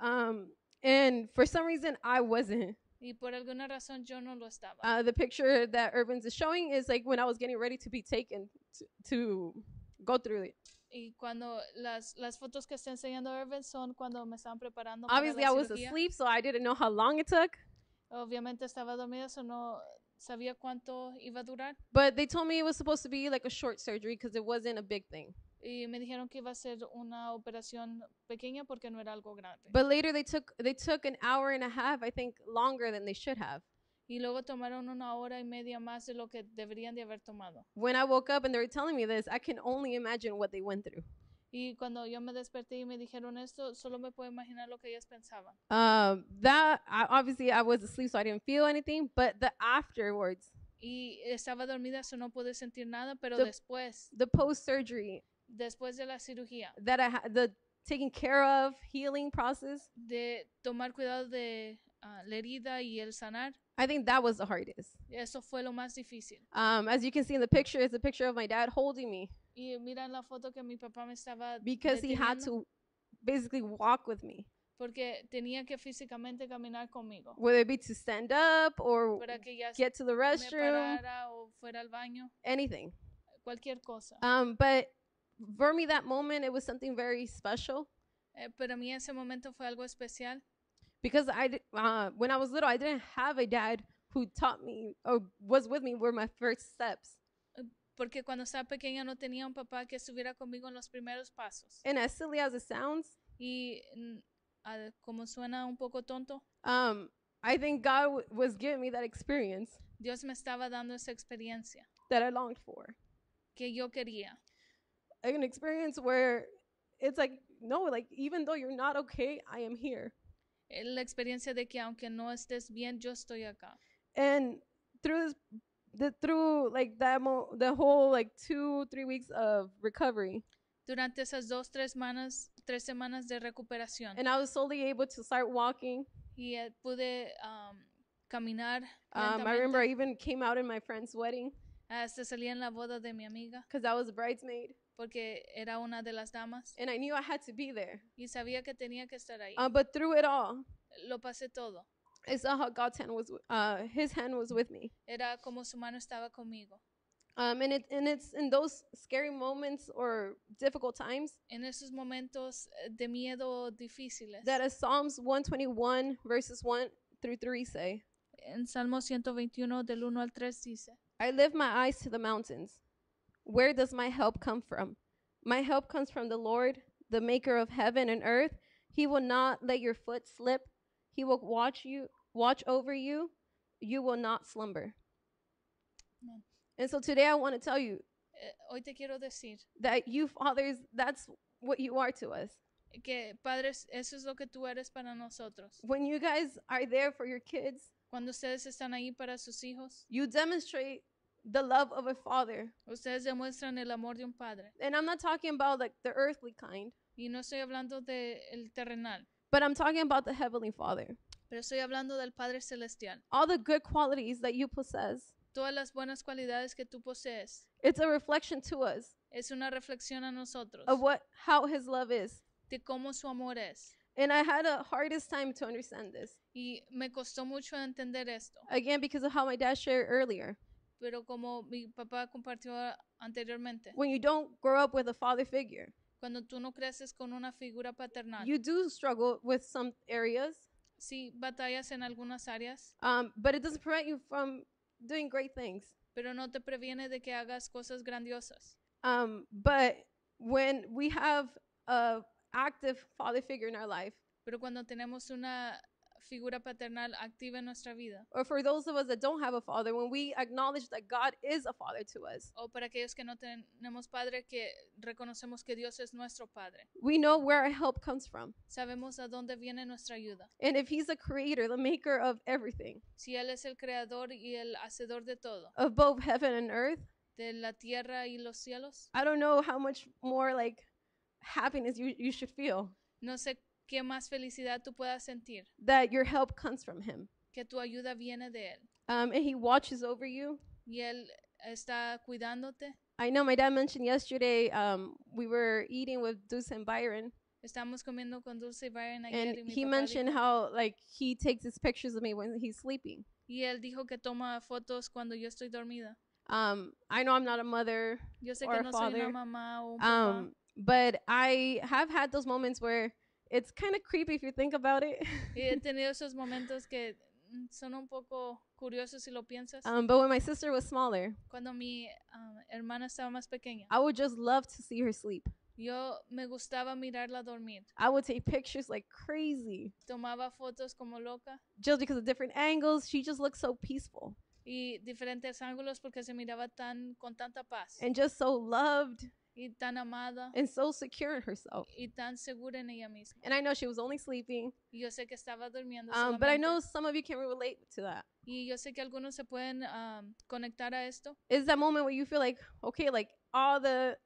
Um, and for some reason, I wasn't. Y por alguna razón yo no lo estaba. Uh, the picture that Urbans is showing is like when I was getting ready to be taken to, to go through it. Y cuando las, las fotos que está enseñando Irvin son cuando me estaban preparando para Obviously, la I was cirugía. asleep, so I didn't know how long it took. Obviamente estaba dormida, so no sabía cuánto iba a durar. But they told me it was supposed to be like a short surgery because it wasn't a big thing. Y me dijeron que iba a ser una operación pequeña porque no era algo grande. But later they took they took an hour and a half, I think, longer than they should have. Y luego tomaron una hora y media más de lo que deberían de haber tomado. When I woke up and they were telling me this, I can only imagine what they went through. Y cuando yo me desperté y me dijeron esto, solo me puedo imaginar lo que ellas pensaban. Um, that I, obviously I was asleep, so I didn't feel anything. But the afterwards, Y estaba dormida, so no pude sentir nada, pero The- después, the post surgery después de la cirugía, that I had, the taking care of healing process, de tomar cuidado de ah, la herida y el sanar, I think that was the hardest. eso fue lo más difícil. Um, as you can see in the picture, it's a picture of my dad holding me Y mira la foto que mi papá me estaba because he had to basically walk with me, porque tenía que físicamente caminar conmigo whether it be to stand up or para get to the restroom, o fuera al baño, anything. cualquier cosa. Um, but for me, that moment, it was something very special Eh, pero a mí ese momento fue algo especial because I, uh, when I was little, I didn't have a dad who taught me or was with me were my first steps. porque cuando estaba pequeña no tenía un papá que estuviera conmigo en los primeros pasos. And as silly as it sounds, Y ah, como suena un poco tonto, um, I think God was giving me that experience Dios me estaba dando esa experiencia that I longed for. que yo quería. An experience where it's like, no, like, even though you're not okay, I am here. Eh, La experiencia de que aunque no estés bien, yo estoy acá. And through this, the, through like that, mo- the whole like two, three weeks of recovery, Durante esas dos, tres semanas, tres semanas de recuperación. and I was slowly able to start walking. y eh, pude um, caminar. Um, I remember I even came out in my friend's wedding Hasta salí en la boda de mi amiga because I was a bridesmaid, porque era una de las damas and I knew I had to be there. y sabía que tenía que estar ahí. Uh, but through it all, Lo pasé todo. I saw how God's hand was, uh, His hand was with me. Era como su mano estaba conmigo. Um, and it and it's in those scary moments or difficult times En esos momentos eh, de miedo difíciles, that as Psalms 121 verses 1 through 3 say, en Salmo 121 del 1 al 3 dice, I lift my eyes to the mountains. Where does my help come from? My help comes from the Lord, the maker of heaven and earth. He will not let your foot slip. He will watch you, watch over you. You will not slumber. Amen. And so today I want to tell you eh, hoy te quiero decir that you fathers, that's what you are to us. que padres, eso es lo que tú eres para nosotros. When you guys are there for your kids, Cuando ustedes están ahí para sus hijos, you demonstrate the love of a father. ustedes demuestran el amor de un padre. And I'm not talking about like the earthly kind, Y no estoy hablando del terrenal, but I'm talking about the heavenly father. pero estoy hablando del Padre Celestial. All the good qualities that you possess, Todas las buenas cualidades que tú posees it's a reflection to us es una reflexión a nosotros of what how his love is. de cómo su amor es. And I had a hardest time to understand this. Y me costó mucho entender esto, Again, because of how my dad shared earlier. Pero como mi papá compartió anteriormente, When you don't grow up with a father figure, cuando tú no creces con una figura paternal, you do struggle with some areas, sí batallas en algunas áreas, um, but it doesn't prevent you from doing great things. pero no te previene de que hagas cosas grandiosas. Um, but when we have a active father figure in our life, Pero cuando tenemos una figura paternal activa en nuestra vida, or for those of us that don't have a father, when we acknowledge that God is a father to us, o para aquellos que no tenemos padre, que reconocemos que Dios es nuestro Padre, we know where our help comes from. sabemos a dónde viene nuestra ayuda. And if He's a creator, the maker of everything, Si Él es el creador y el hacedor de todo, of both heaven and earth, de la tierra y los cielos, I don't know how much more like happiness you, you should feel no sé qué más felicidad tú puedas sentir, that your help comes from Him. que tu ayuda viene de Él. Um, and He watches over you. Y Él está cuidándote. I know my dad mentioned yesterday um, we were eating with Dulce and Byron, Estamos comiendo con Dulce y Byron ayer and y mi he papá mentioned dijo- how like he takes his pictures of me when he's sleeping. y él dijo que toma fotos cuando yo estoy dormida. Um, I know I'm not a mother Yo sé or que a no soy father, una mamá o un papá, um, but I have had those moments where it's kind of creepy if you think about it. y he tenido esos momentos que mm, son un poco curiosos si lo piensas. um, but when my sister was smaller, Cuando mi um, hermana estaba más pequeña, I would just love to see her sleep. yo me gustaba mirarla dormir. I would take pictures like crazy Tomaba fotos como loca just because of different angles. She just looked so peaceful y diferentes ángulos porque se miraba tan con tanta paz and just so loved y tan amada and so secure in herself. y tan segura en ella misma. And I know she was only sleeping, Y yo sé que estaba durmiendo um, but I solamente. know some of you can relate to that. Y yo sé que algunos se pueden um, conectar a esto. Is that moment where you feel like, okay, like all the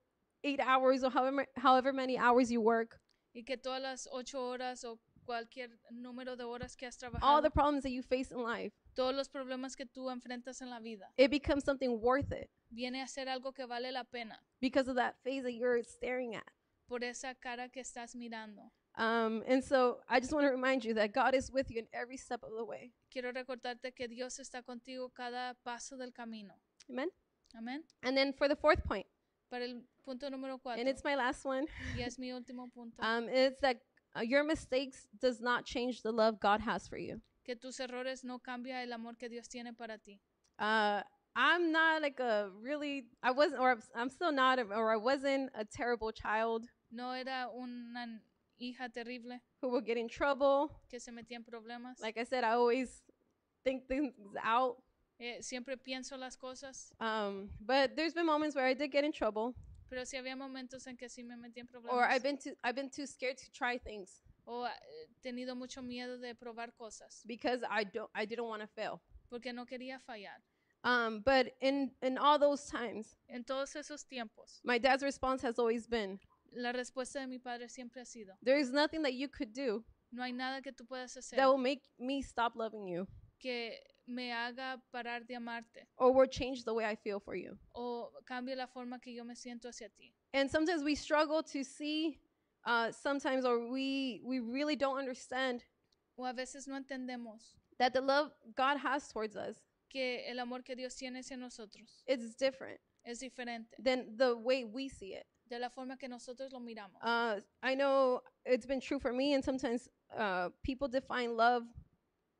eight hours or however however many hours you work, Y que todas las ocho horas o cualquier número de horas que has all trabajado, the problems that you face in life, todos los problemas que tú enfrentas en la vida, it becomes something worth it viene a ser algo que vale la pena because of that face that you're staring at. por esa cara que estás mirando. Um, and so I just want to remind you that God is with you in every step of the way. Quiero recordarte que Dios está contigo cada paso del camino. Amen. Amén. And then for the fourth point, Para el punto número cuatro, and it's my last one, y es mi último punto, um, it's that uh, your mistakes does not change the love God has for you. que tus errores no cambia el amor que Dios tiene para ti. Uh, I'm not like a really, I wasn't, or I'm still not, or I wasn't a terrible child No era una hija terrible who would get in trouble. que se metía en problemas. Like I said, I always think things out. Eh, siempre pienso las cosas, Um, but there's been moments where I did get in trouble, pero sí había momentos en que sí me metí en problemas. or I've been too, I've been too scared to try things o he tenido mucho miedo de probar cosas because I don't, I didn't want to fail. porque no quería fallar. Um, but in in all those times, En todos esos tiempos, my dad's response has always been, la respuesta de mi padre siempre ha sido, "There is nothing that you could do no hay nada que tú puedas hacer that will make me stop loving you, que me haga parar de amarte or will change the way I feel for you." o cambie la forma que yo me siento hacia ti. And sometimes we struggle to see, uh, sometimes, or we we really don't understand O a veces no entendemos that the love God has towards us que el amor que Dios tiene hacia nosotros is different es diferente than the way we see it. de la forma que nosotros lo miramos. Uh, I know it's been true for me, and sometimes uh, people define love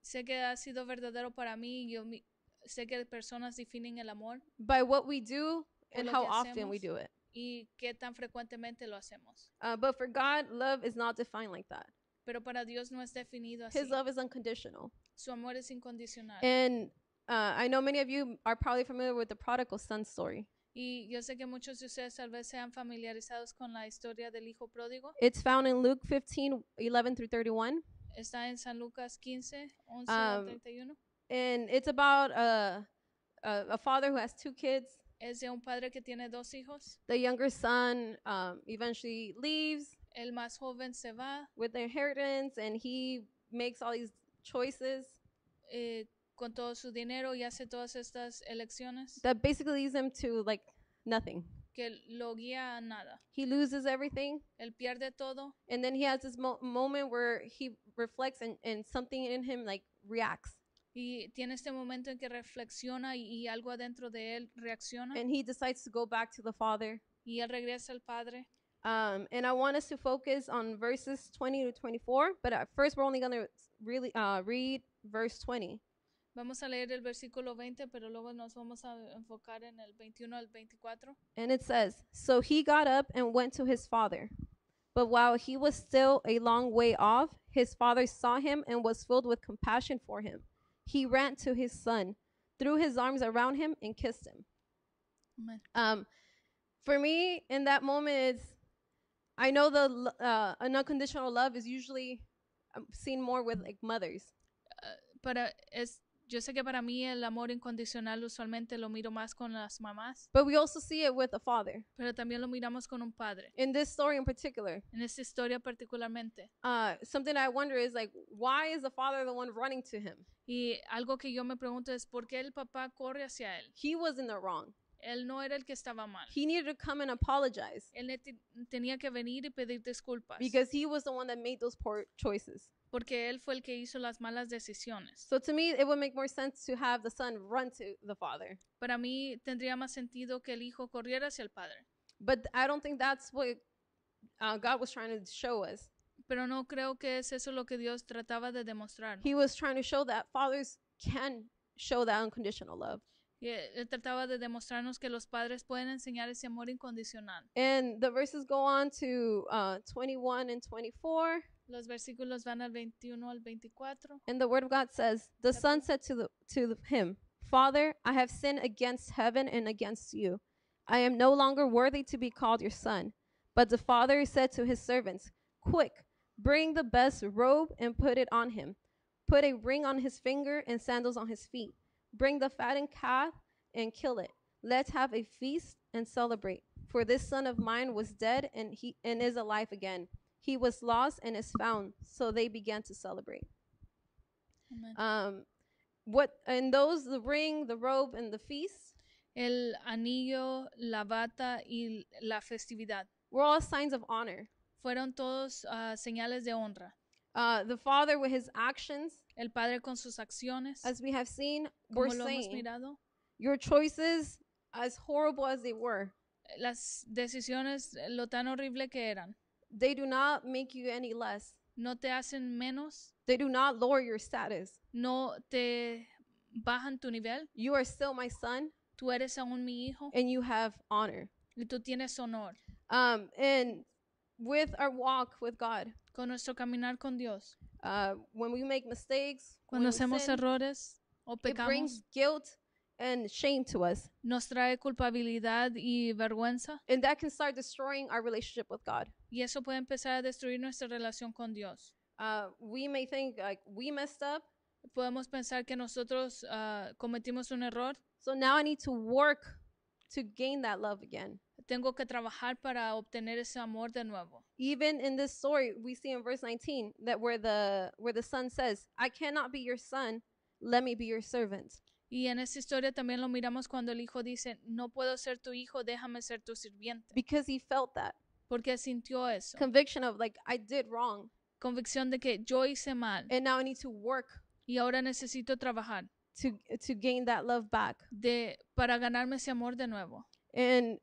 sé que ha sido verdadero para mí. Yo mi- sé que personas definen el amor by what we do and how often we do it. y qué tan frecuentemente lo hacemos. Uh, but for God, love is not defined like that. Pero para Dios no es definido así. His love is unconditional. Su amor es incondicional. And uh, I know many of you are probably familiar with the prodigal son story. Y yo sé que muchos de ustedes tal vez sean familiarizados con la historia del hijo pródigo. It's found in Luke 15, 11 through 31. Está en San Lucas 15, 11 Um, 31. And it's about a, a, a father who has two kids. Es de un padre que tiene dos hijos. The younger son um, eventually leaves El más joven se va with the inheritance and he makes all these choices eh, con todo su dinero y hace todas estas elecciones that basically leads him to like nothing. que lo guía a nada. He loses everything. Él pierde todo And then he has this mo- moment where he reflects and, and something in him like reacts. y tiene este momento en que reflexiona y, y algo adentro de él reacciona And he decides to go back to the father. y él regresa al padre. Um, and I want us to focus on verses 20 to 24, but at first we're only going to really uh, read verse 20. Vamos a leer el versículo 20, pero luego nos vamos a enfocar en el 21 al 24. And it says, So he got up and went to his father. But while he was still a long way off, his father saw him and was filled with compassion for him. He ran to his son, threw his arms around him, and kissed him. Um, for me, in that moment, it's I know the uh, an unconditional love is usually um, seen more with like mothers, Para, es, yo sé que para mí el amor incondicional usualmente lo miro más con las mamás, but we also see it with a father. pero también lo miramos con un padre. In this story in particular, En esta historia particularmente. uh, something I wonder is like, why is the father the one running to him? Y algo que yo me pregunto es por qué el papá corre hacia él. He was in the wrong. Él no era el que estaba mal. He needed to come and apologize Él tenía que venir y pedir disculpas. because he was the one that made those poor choices. Porque él fue el que hizo las malas decisiones. So to me, it would make more sense to have the son run to the father. Para mí tendría más sentido que el hijo corriera hacia el padre. But I don't think that's what uh, God was trying to show us. Pero no creo que es eso lo que Dios trataba de demostrar. He was trying to show that fathers can show that unconditional love. Y él él trataba de demostrarnos que los padres pueden enseñar ese amor incondicional. And the verses go on to uh, 21 and 24. Los versículos van al 21 al 24. And the word of God says, The son said to, the, to him, Father, I have sinned against heaven and against you. I am no longer worthy to be called your son. But the father said to his servants, Quick, bring the best robe and put it on him. Put a ring on his finger and sandals on his feet. Bring the fattened calf and kill it. Let's have a feast and celebrate. For this son of mine was dead and he and is alive again. He was lost and is found. So they began to celebrate. Um, what and those the ring, the robe, and the feast El anillo, la bata y la festividad were all signs of honor. fueron todos ah, señales de honra. Uh, the father with his actions, El padre con sus acciones, as we have seen, were saying mirado, your choices, as horrible as they were, las decisiones, lo tan horrible que eran, they do not make you any less. no te hacen menos, They do not lower your status. no te bajan tu nivel. You are still my son, Tú eres aún mi hijo and you have honor. y tú tienes honor. Um, and with our walk with God, Con nuestro caminar con Dios, uh, when we make mistakes, cuando hacemos sin, errores o pecamos, it brings guilt and shame to us. nos trae culpabilidad y vergüenza And that can start destroying our relationship with God. y eso puede empezar a destruir nuestra relación con Dios. Uh, we may think like we messed up, Podemos pensar que nosotros ah, cometimos un error. so now I need to work to gain that love again. Tengo que trabajar para obtener ese amor de nuevo. Even in this story, we see in verse 19 that where the where the son says, "I cannot be your son, let me be your servant." Y en esta historia también lo miramos cuando el hijo dice, no puedo ser tu hijo, déjame ser tu sirviente. Because he felt that Porque sintió eso. conviction of like I did wrong, Convicción de que yo hice mal and now I need to work y ahora necesito trabajar to to gain that love back. de, para ganarme ese amor de nuevo. And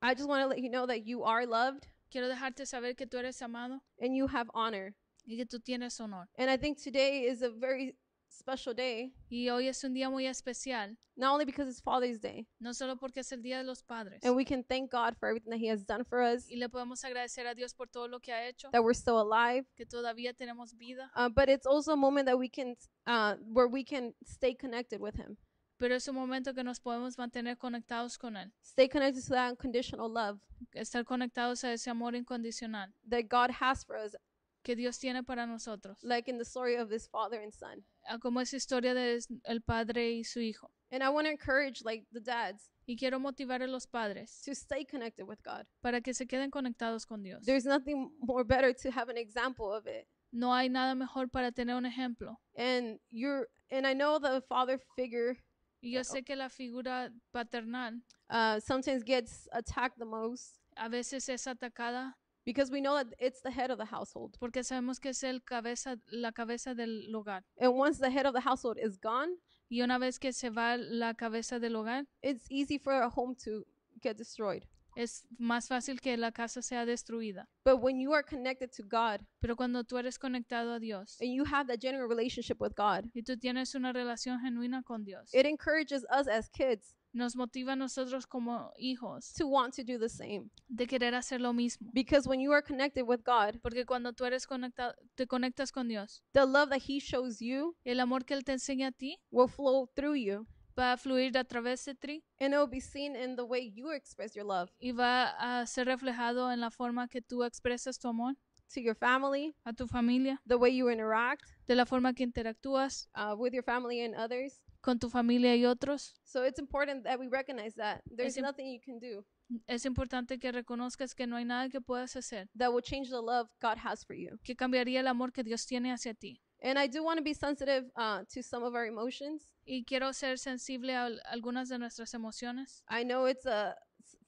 I just want to let you know that you are loved Quiero dejarte saber que tú eres amado and you have honor. y que tú tienes honor. And I think today is a very special day, Y hoy es un día muy especial, not only because it's Father's Day, no solo porque es el Día de los Padres. and we can thank God for everything that He has done for us, Y le podemos agradecer a Dios por todo lo que ha hecho, that we're still alive, que todavía tenemos vida. uh, but it's also a moment that we can, uh, where we can stay connected with Him, Pero es un momento que nos podemos mantener conectados con Él. stay connected to that unconditional love Estar conectados a ese amor incondicional that God has for us, que Dios tiene para nosotros. like in the story of this father and son. Ah, Como esa historia de es- el padre y su hijo. And I want to encourage like the dads Y quiero motivar a los padres to stay connected with God. para que se queden conectados con Dios. There's nothing more better to have an example of it. No hay nada mejor para tener un ejemplo. And you're and I know the father figure Y yo sé que la figura paternal uh, sometimes gets attacked the most a veces es atacada because we know that it's the head of the household. porque sabemos que es el cabeza, la cabeza del hogar. And once the head of the household is gone, Y una vez que se va la cabeza del hogar, it's easy for a home to get destroyed. es más fácil que la casa sea destruida. But when you are connected to God Pero cuando tú eres conectado a Dios and you have that genuine relationship with God, y tú tienes una relación genuina con Dios, it encourages us as kids nos motiva a nosotros como hijos to want to do the same. de querer hacer lo mismo. Because when you are connected with God, Porque cuando tú eres conectado, te conectas con Dios, the love that He shows you el amor que Él te enseña a ti will flow through you va a fluir a través de ti and it will be seen in the way you express your love y va a ser reflejado en la forma que tú expresas tu amor to your family, a tu familia, the way you interact de la forma que interactúas uh, with your family and others. Con tu familia y otros. So it's important that we recognize that there's Es nothing you can do Es importante que reconozcas que no hay nada que puedas hacer that will change the love God has for you. que cambiaría el amor que Dios tiene hacia ti. And I do want to be sensitive uh, to some of our emotions. Y quiero ser sensible a al- algunas de nuestras emociones. I know it's a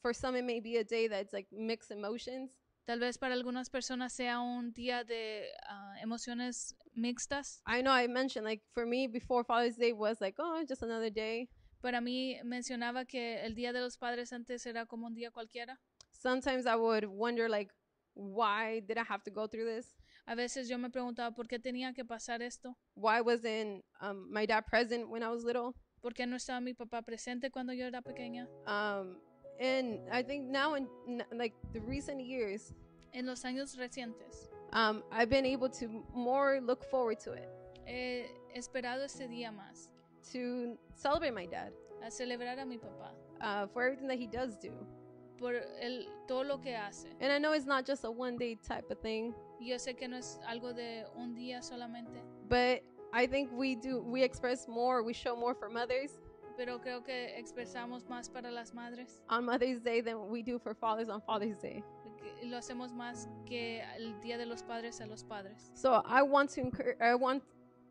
for some it may be a day that's like mixed emotions. Tal vez para algunas personas sea un día de ah, emociones mixtas. I know I mentioned like for me before Father's Day was like oh just another day. Para mí mencionaba que el Día de los Padres antes era como un día cualquiera. Sometimes I would wonder like why did I have to go through this? A veces yo me preguntaba por qué tenía que pasar esto. Why wasn't um, my dad present when I was little? ¿Por qué no estaba mi papá presente cuando yo era pequeña? Um, and I think now in like the recent years, En los años recientes um, I've been able to more look forward to it. he esperado este día más to celebrate my dad. a celebrar a mi papá. Uh, for everything that he does do. por el, todo lo que hace. And I know it's not just a one day type of thing, Yo sé que no es algo de un día solamente, but I think we do we express more, we show more for mothers pero creo que expresamos más para las madres. on Mother's Day than we do for fathers on Father's Day. que Lo hacemos más que el Día de los Padres a los padres. So I want to encourage, I want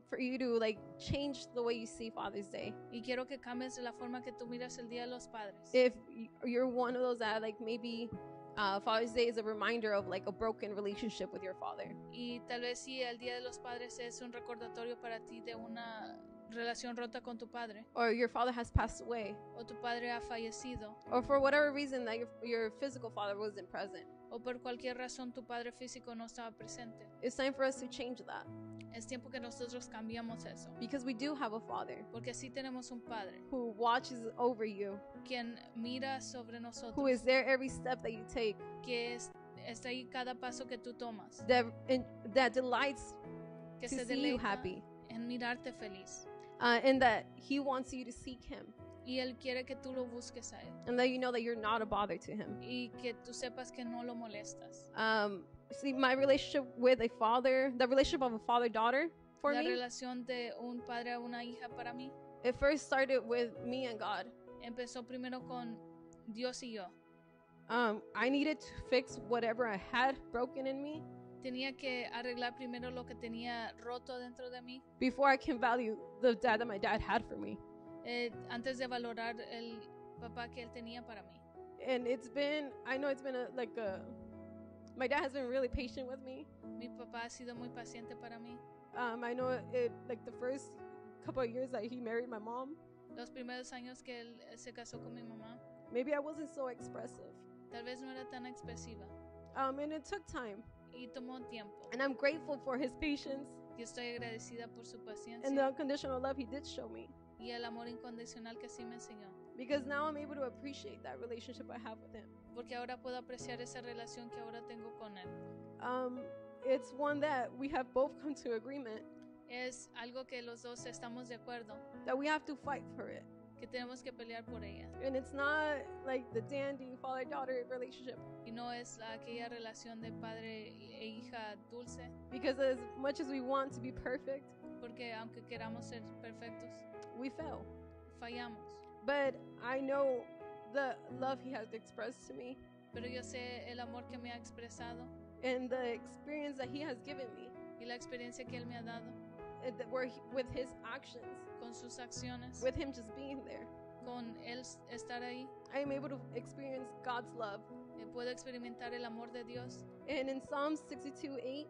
for you to like change the way you see Father's Day. Y quiero que cambies la forma que tú miras el Día de los Padres. If y- you're one of those that like maybe uh, Father's Day is a reminder of like a broken relationship with your father. Y tal vez si el Día de los Padres es un recordatorio para ti de una relación rota con tu padre, or your father has passed away, o tu padre ha fallecido, or for whatever reason that your, your physical father wasn't present. o por cualquier razón tu padre físico no estaba presente. It's time for us to change that Es tiempo que nosotros cambiamos eso. because we do have a father Porque sí tenemos un padre who watches over you, quien mira sobre nosotros, is there every step that you take, que es- está ahí cada paso que tú tomas, that in, that delights que to se see you happy, en mirarte feliz. Uh, and that he wants you to seek him, Y él quiere que tú lo busques a él and that you know that you're not a bother to him. y que tú sepas que no lo molestas. Um, see, my relationship with a father, the relationship of a father-daughter for La me, relación de un padre a una hija para mí it first started with me and God. empezó primero con Dios y yo. Um, I needed to fix whatever I had broken in me Tenía que arreglar primero lo que tenía roto dentro de mí before I can value the dad that my dad had for me. eh, antes de valorar el papá que él tenía para mí. And it's been, I know it's been a, like a, my dad has been really patient with me. Mi papá ha sido muy paciente para mí. Um, I know it, like the first couple of years that he married my mom, Los primeros años que él se casó con mi mamá, maybe I wasn't so expressive. tal vez no era tan expresiva Um, and it took time. Y tomó tiempo. And I'm grateful for his patience. Yo estoy agradecida por su and the unconditional love He did show me. y el amor incondicional que sí me enseñó. Because now I'm able to appreciate that relationship I have with Him. Porque ahora puedo apreciar esa relación que ahora tengo con Él. Um, it's one that we have both come to agreement Es algo que los dos estamos de acuerdo, that we have to fight for it. Que tenemos que pelear por ella. And it's not like the dandy father daughter relationship. Y no es la- aquella relación de padre e hija dulce, Because as much as we want to be perfect, porque aunque queramos ser perfectos, we fail. fallamos. But I know the love He has expressed to me Pero yo sé el amor que me ha expresado and the experience that He has given me y la experiencia que Él me ha dado that where he, with His actions, con sus acciones, with Him just being there. con Él estar ahí. I am able to experience God's love. eh, puedo experimentar el amor de Dios. And in Psalms 62 8,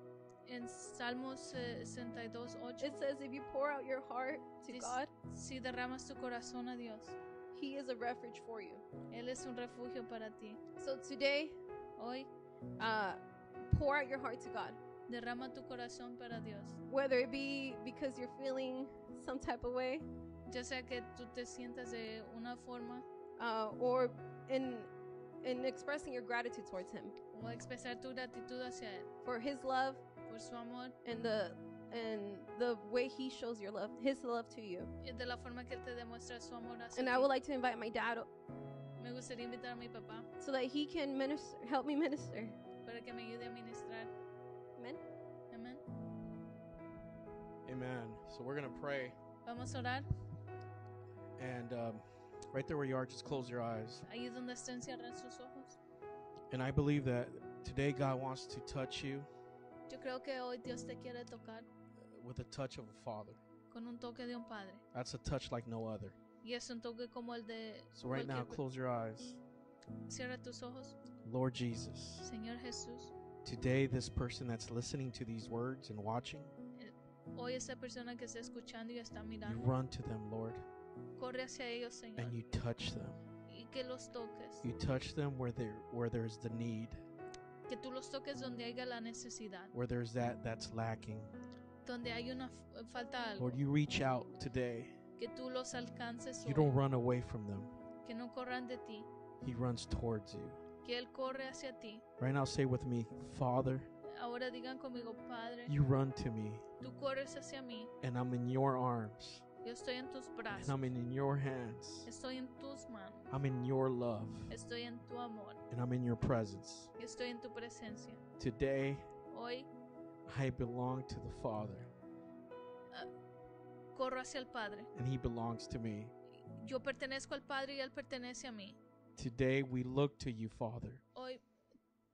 En Salmos eh, 62, 8, it says, If you pour out your heart to God, si derramas tu corazón a Dios, He is a refuge for you. Él es un refugio para ti. So today, Hoy, uh, pour out your heart to God. Derrama tu corazón para Dios. Whether it be because you're feeling some type of way, Ya sea que tú te sientas de una forma uh, or in in expressing your gratitude towards Him o expresar tu gratitud hacia Él for His love por su amor and the and the way He shows your love, His love to you. y de la forma que Él te demuestra su amor hacia And. I would like to invite my dad Me gustaría invitar a mi papá so that he can minister, help me minister. para que me ayude a ministrar. Amen. Amén. Amen. So we're going to pray. Vamos a orar. And um, right there where you are, just close your eyes. Ahí donde estén, cierren sus ojos. And I believe that today God wants to touch you Yo creo que hoy Dios te quiere tocar with a touch of a father. con un toque de un padre. That's a touch like no other. Y es un toque como el de. So right now, close your eyes. Cierra tus ojos. Lord Jesus, Señor Jesús, today this person that's listening to these words and watching, eh, hoy esta persona que está escuchando y está you mirando, run to them, Lord, corre hacia ellos, Señor, and you touch them. y que los toques. You touch them where there where there's the need, Que tú los toques donde haya la necesidad, where there's that that's lacking. donde hay una f- eh, falta algo. Lord, you reach out today. Que tú los alcances You hoy, don't run away from them. que no corran de ti, He runs towards you. Que Él corre hacia ti. Right now, say with me, Father, Ahora digan conmigo, Padre, you run to me, tú corres hacia mí, and I'm in your arms, yo estoy en tus and brazos, I'm in your hands. estoy en tus manos, I'm in your love, estoy en tu amor, and I'm in your presence. estoy en tu presencia. Today, Hoy I belong to the Father, uh, corro hacia el Padre. and He belongs to me. Yo pertenezco al Padre y Él pertenece a mí. Today, we look to you, Father, Hoy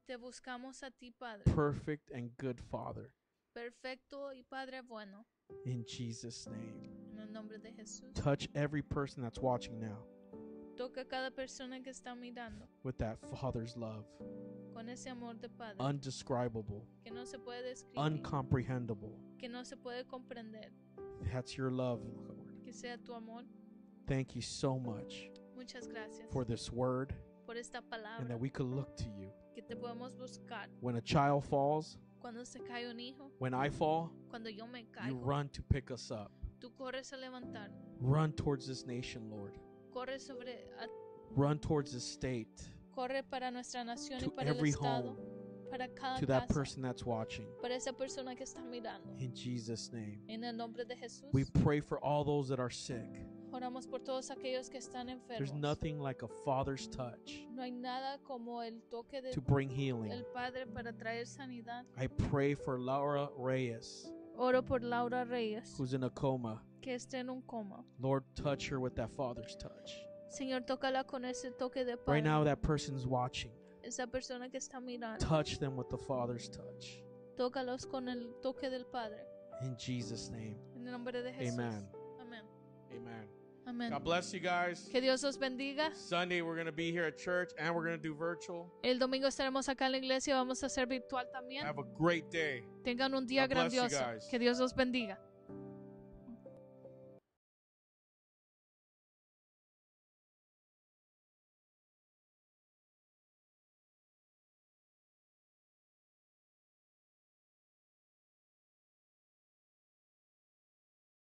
te buscamos a ti, Padre, perfect and good Father, perfecto y Padre bueno, in Jesus' name. en el nombre de Jesús. Touch every person that's watching now. Toca cada persona que está mirando. With that Father's love, con ese amor de Padre. Undescribable, que no se puede describir, uncomprehendable. que no se puede comprender, That's your love, Lord. que sea tu amor. Thank you so much Muchas gracias for this word por esta and that we could look to you. que te podemos buscar. When a child falls, Cuando se cae un hijo, when I fall, cuando yo me you caigo, run to pick us up. tú corres a levantar, Run towards this nation, Lord. corres sobre, a- Run towards this state, corre para nuestra nación y To para el every estado, home, para cada to that casa, person that's watching. para esa persona que está mirando. In Jesus' name. En el nombre de Jesús, We pray for all those that are sick. Oramos por todos aquellos que están There's nothing like a father's touch No hay nada como el toque de to bring healing. el Padre para traer sanidad. I pray for Laura Reyes, Oro por Laura Reyes, who's in a coma. que está en un coma. Lord, touch her with that father's touch. Señor, tócala con ese toque de Right Padre. now, that person's watching. Esa persona que está mirando. Touch them with the father's touch. Tócalos con el toque del Padre. In Jesus' name. En el nombre de Jesús. Amen. Amén. Amen. God bless you guys. Que Dios los bendiga. Sunday, we're going to be here at church and we're going to do virtual. El domingo estaremos acá en la iglesia. Vamos a hacer virtual también. Have a great day. Tengan un día God grandioso. Que Dios los bendiga.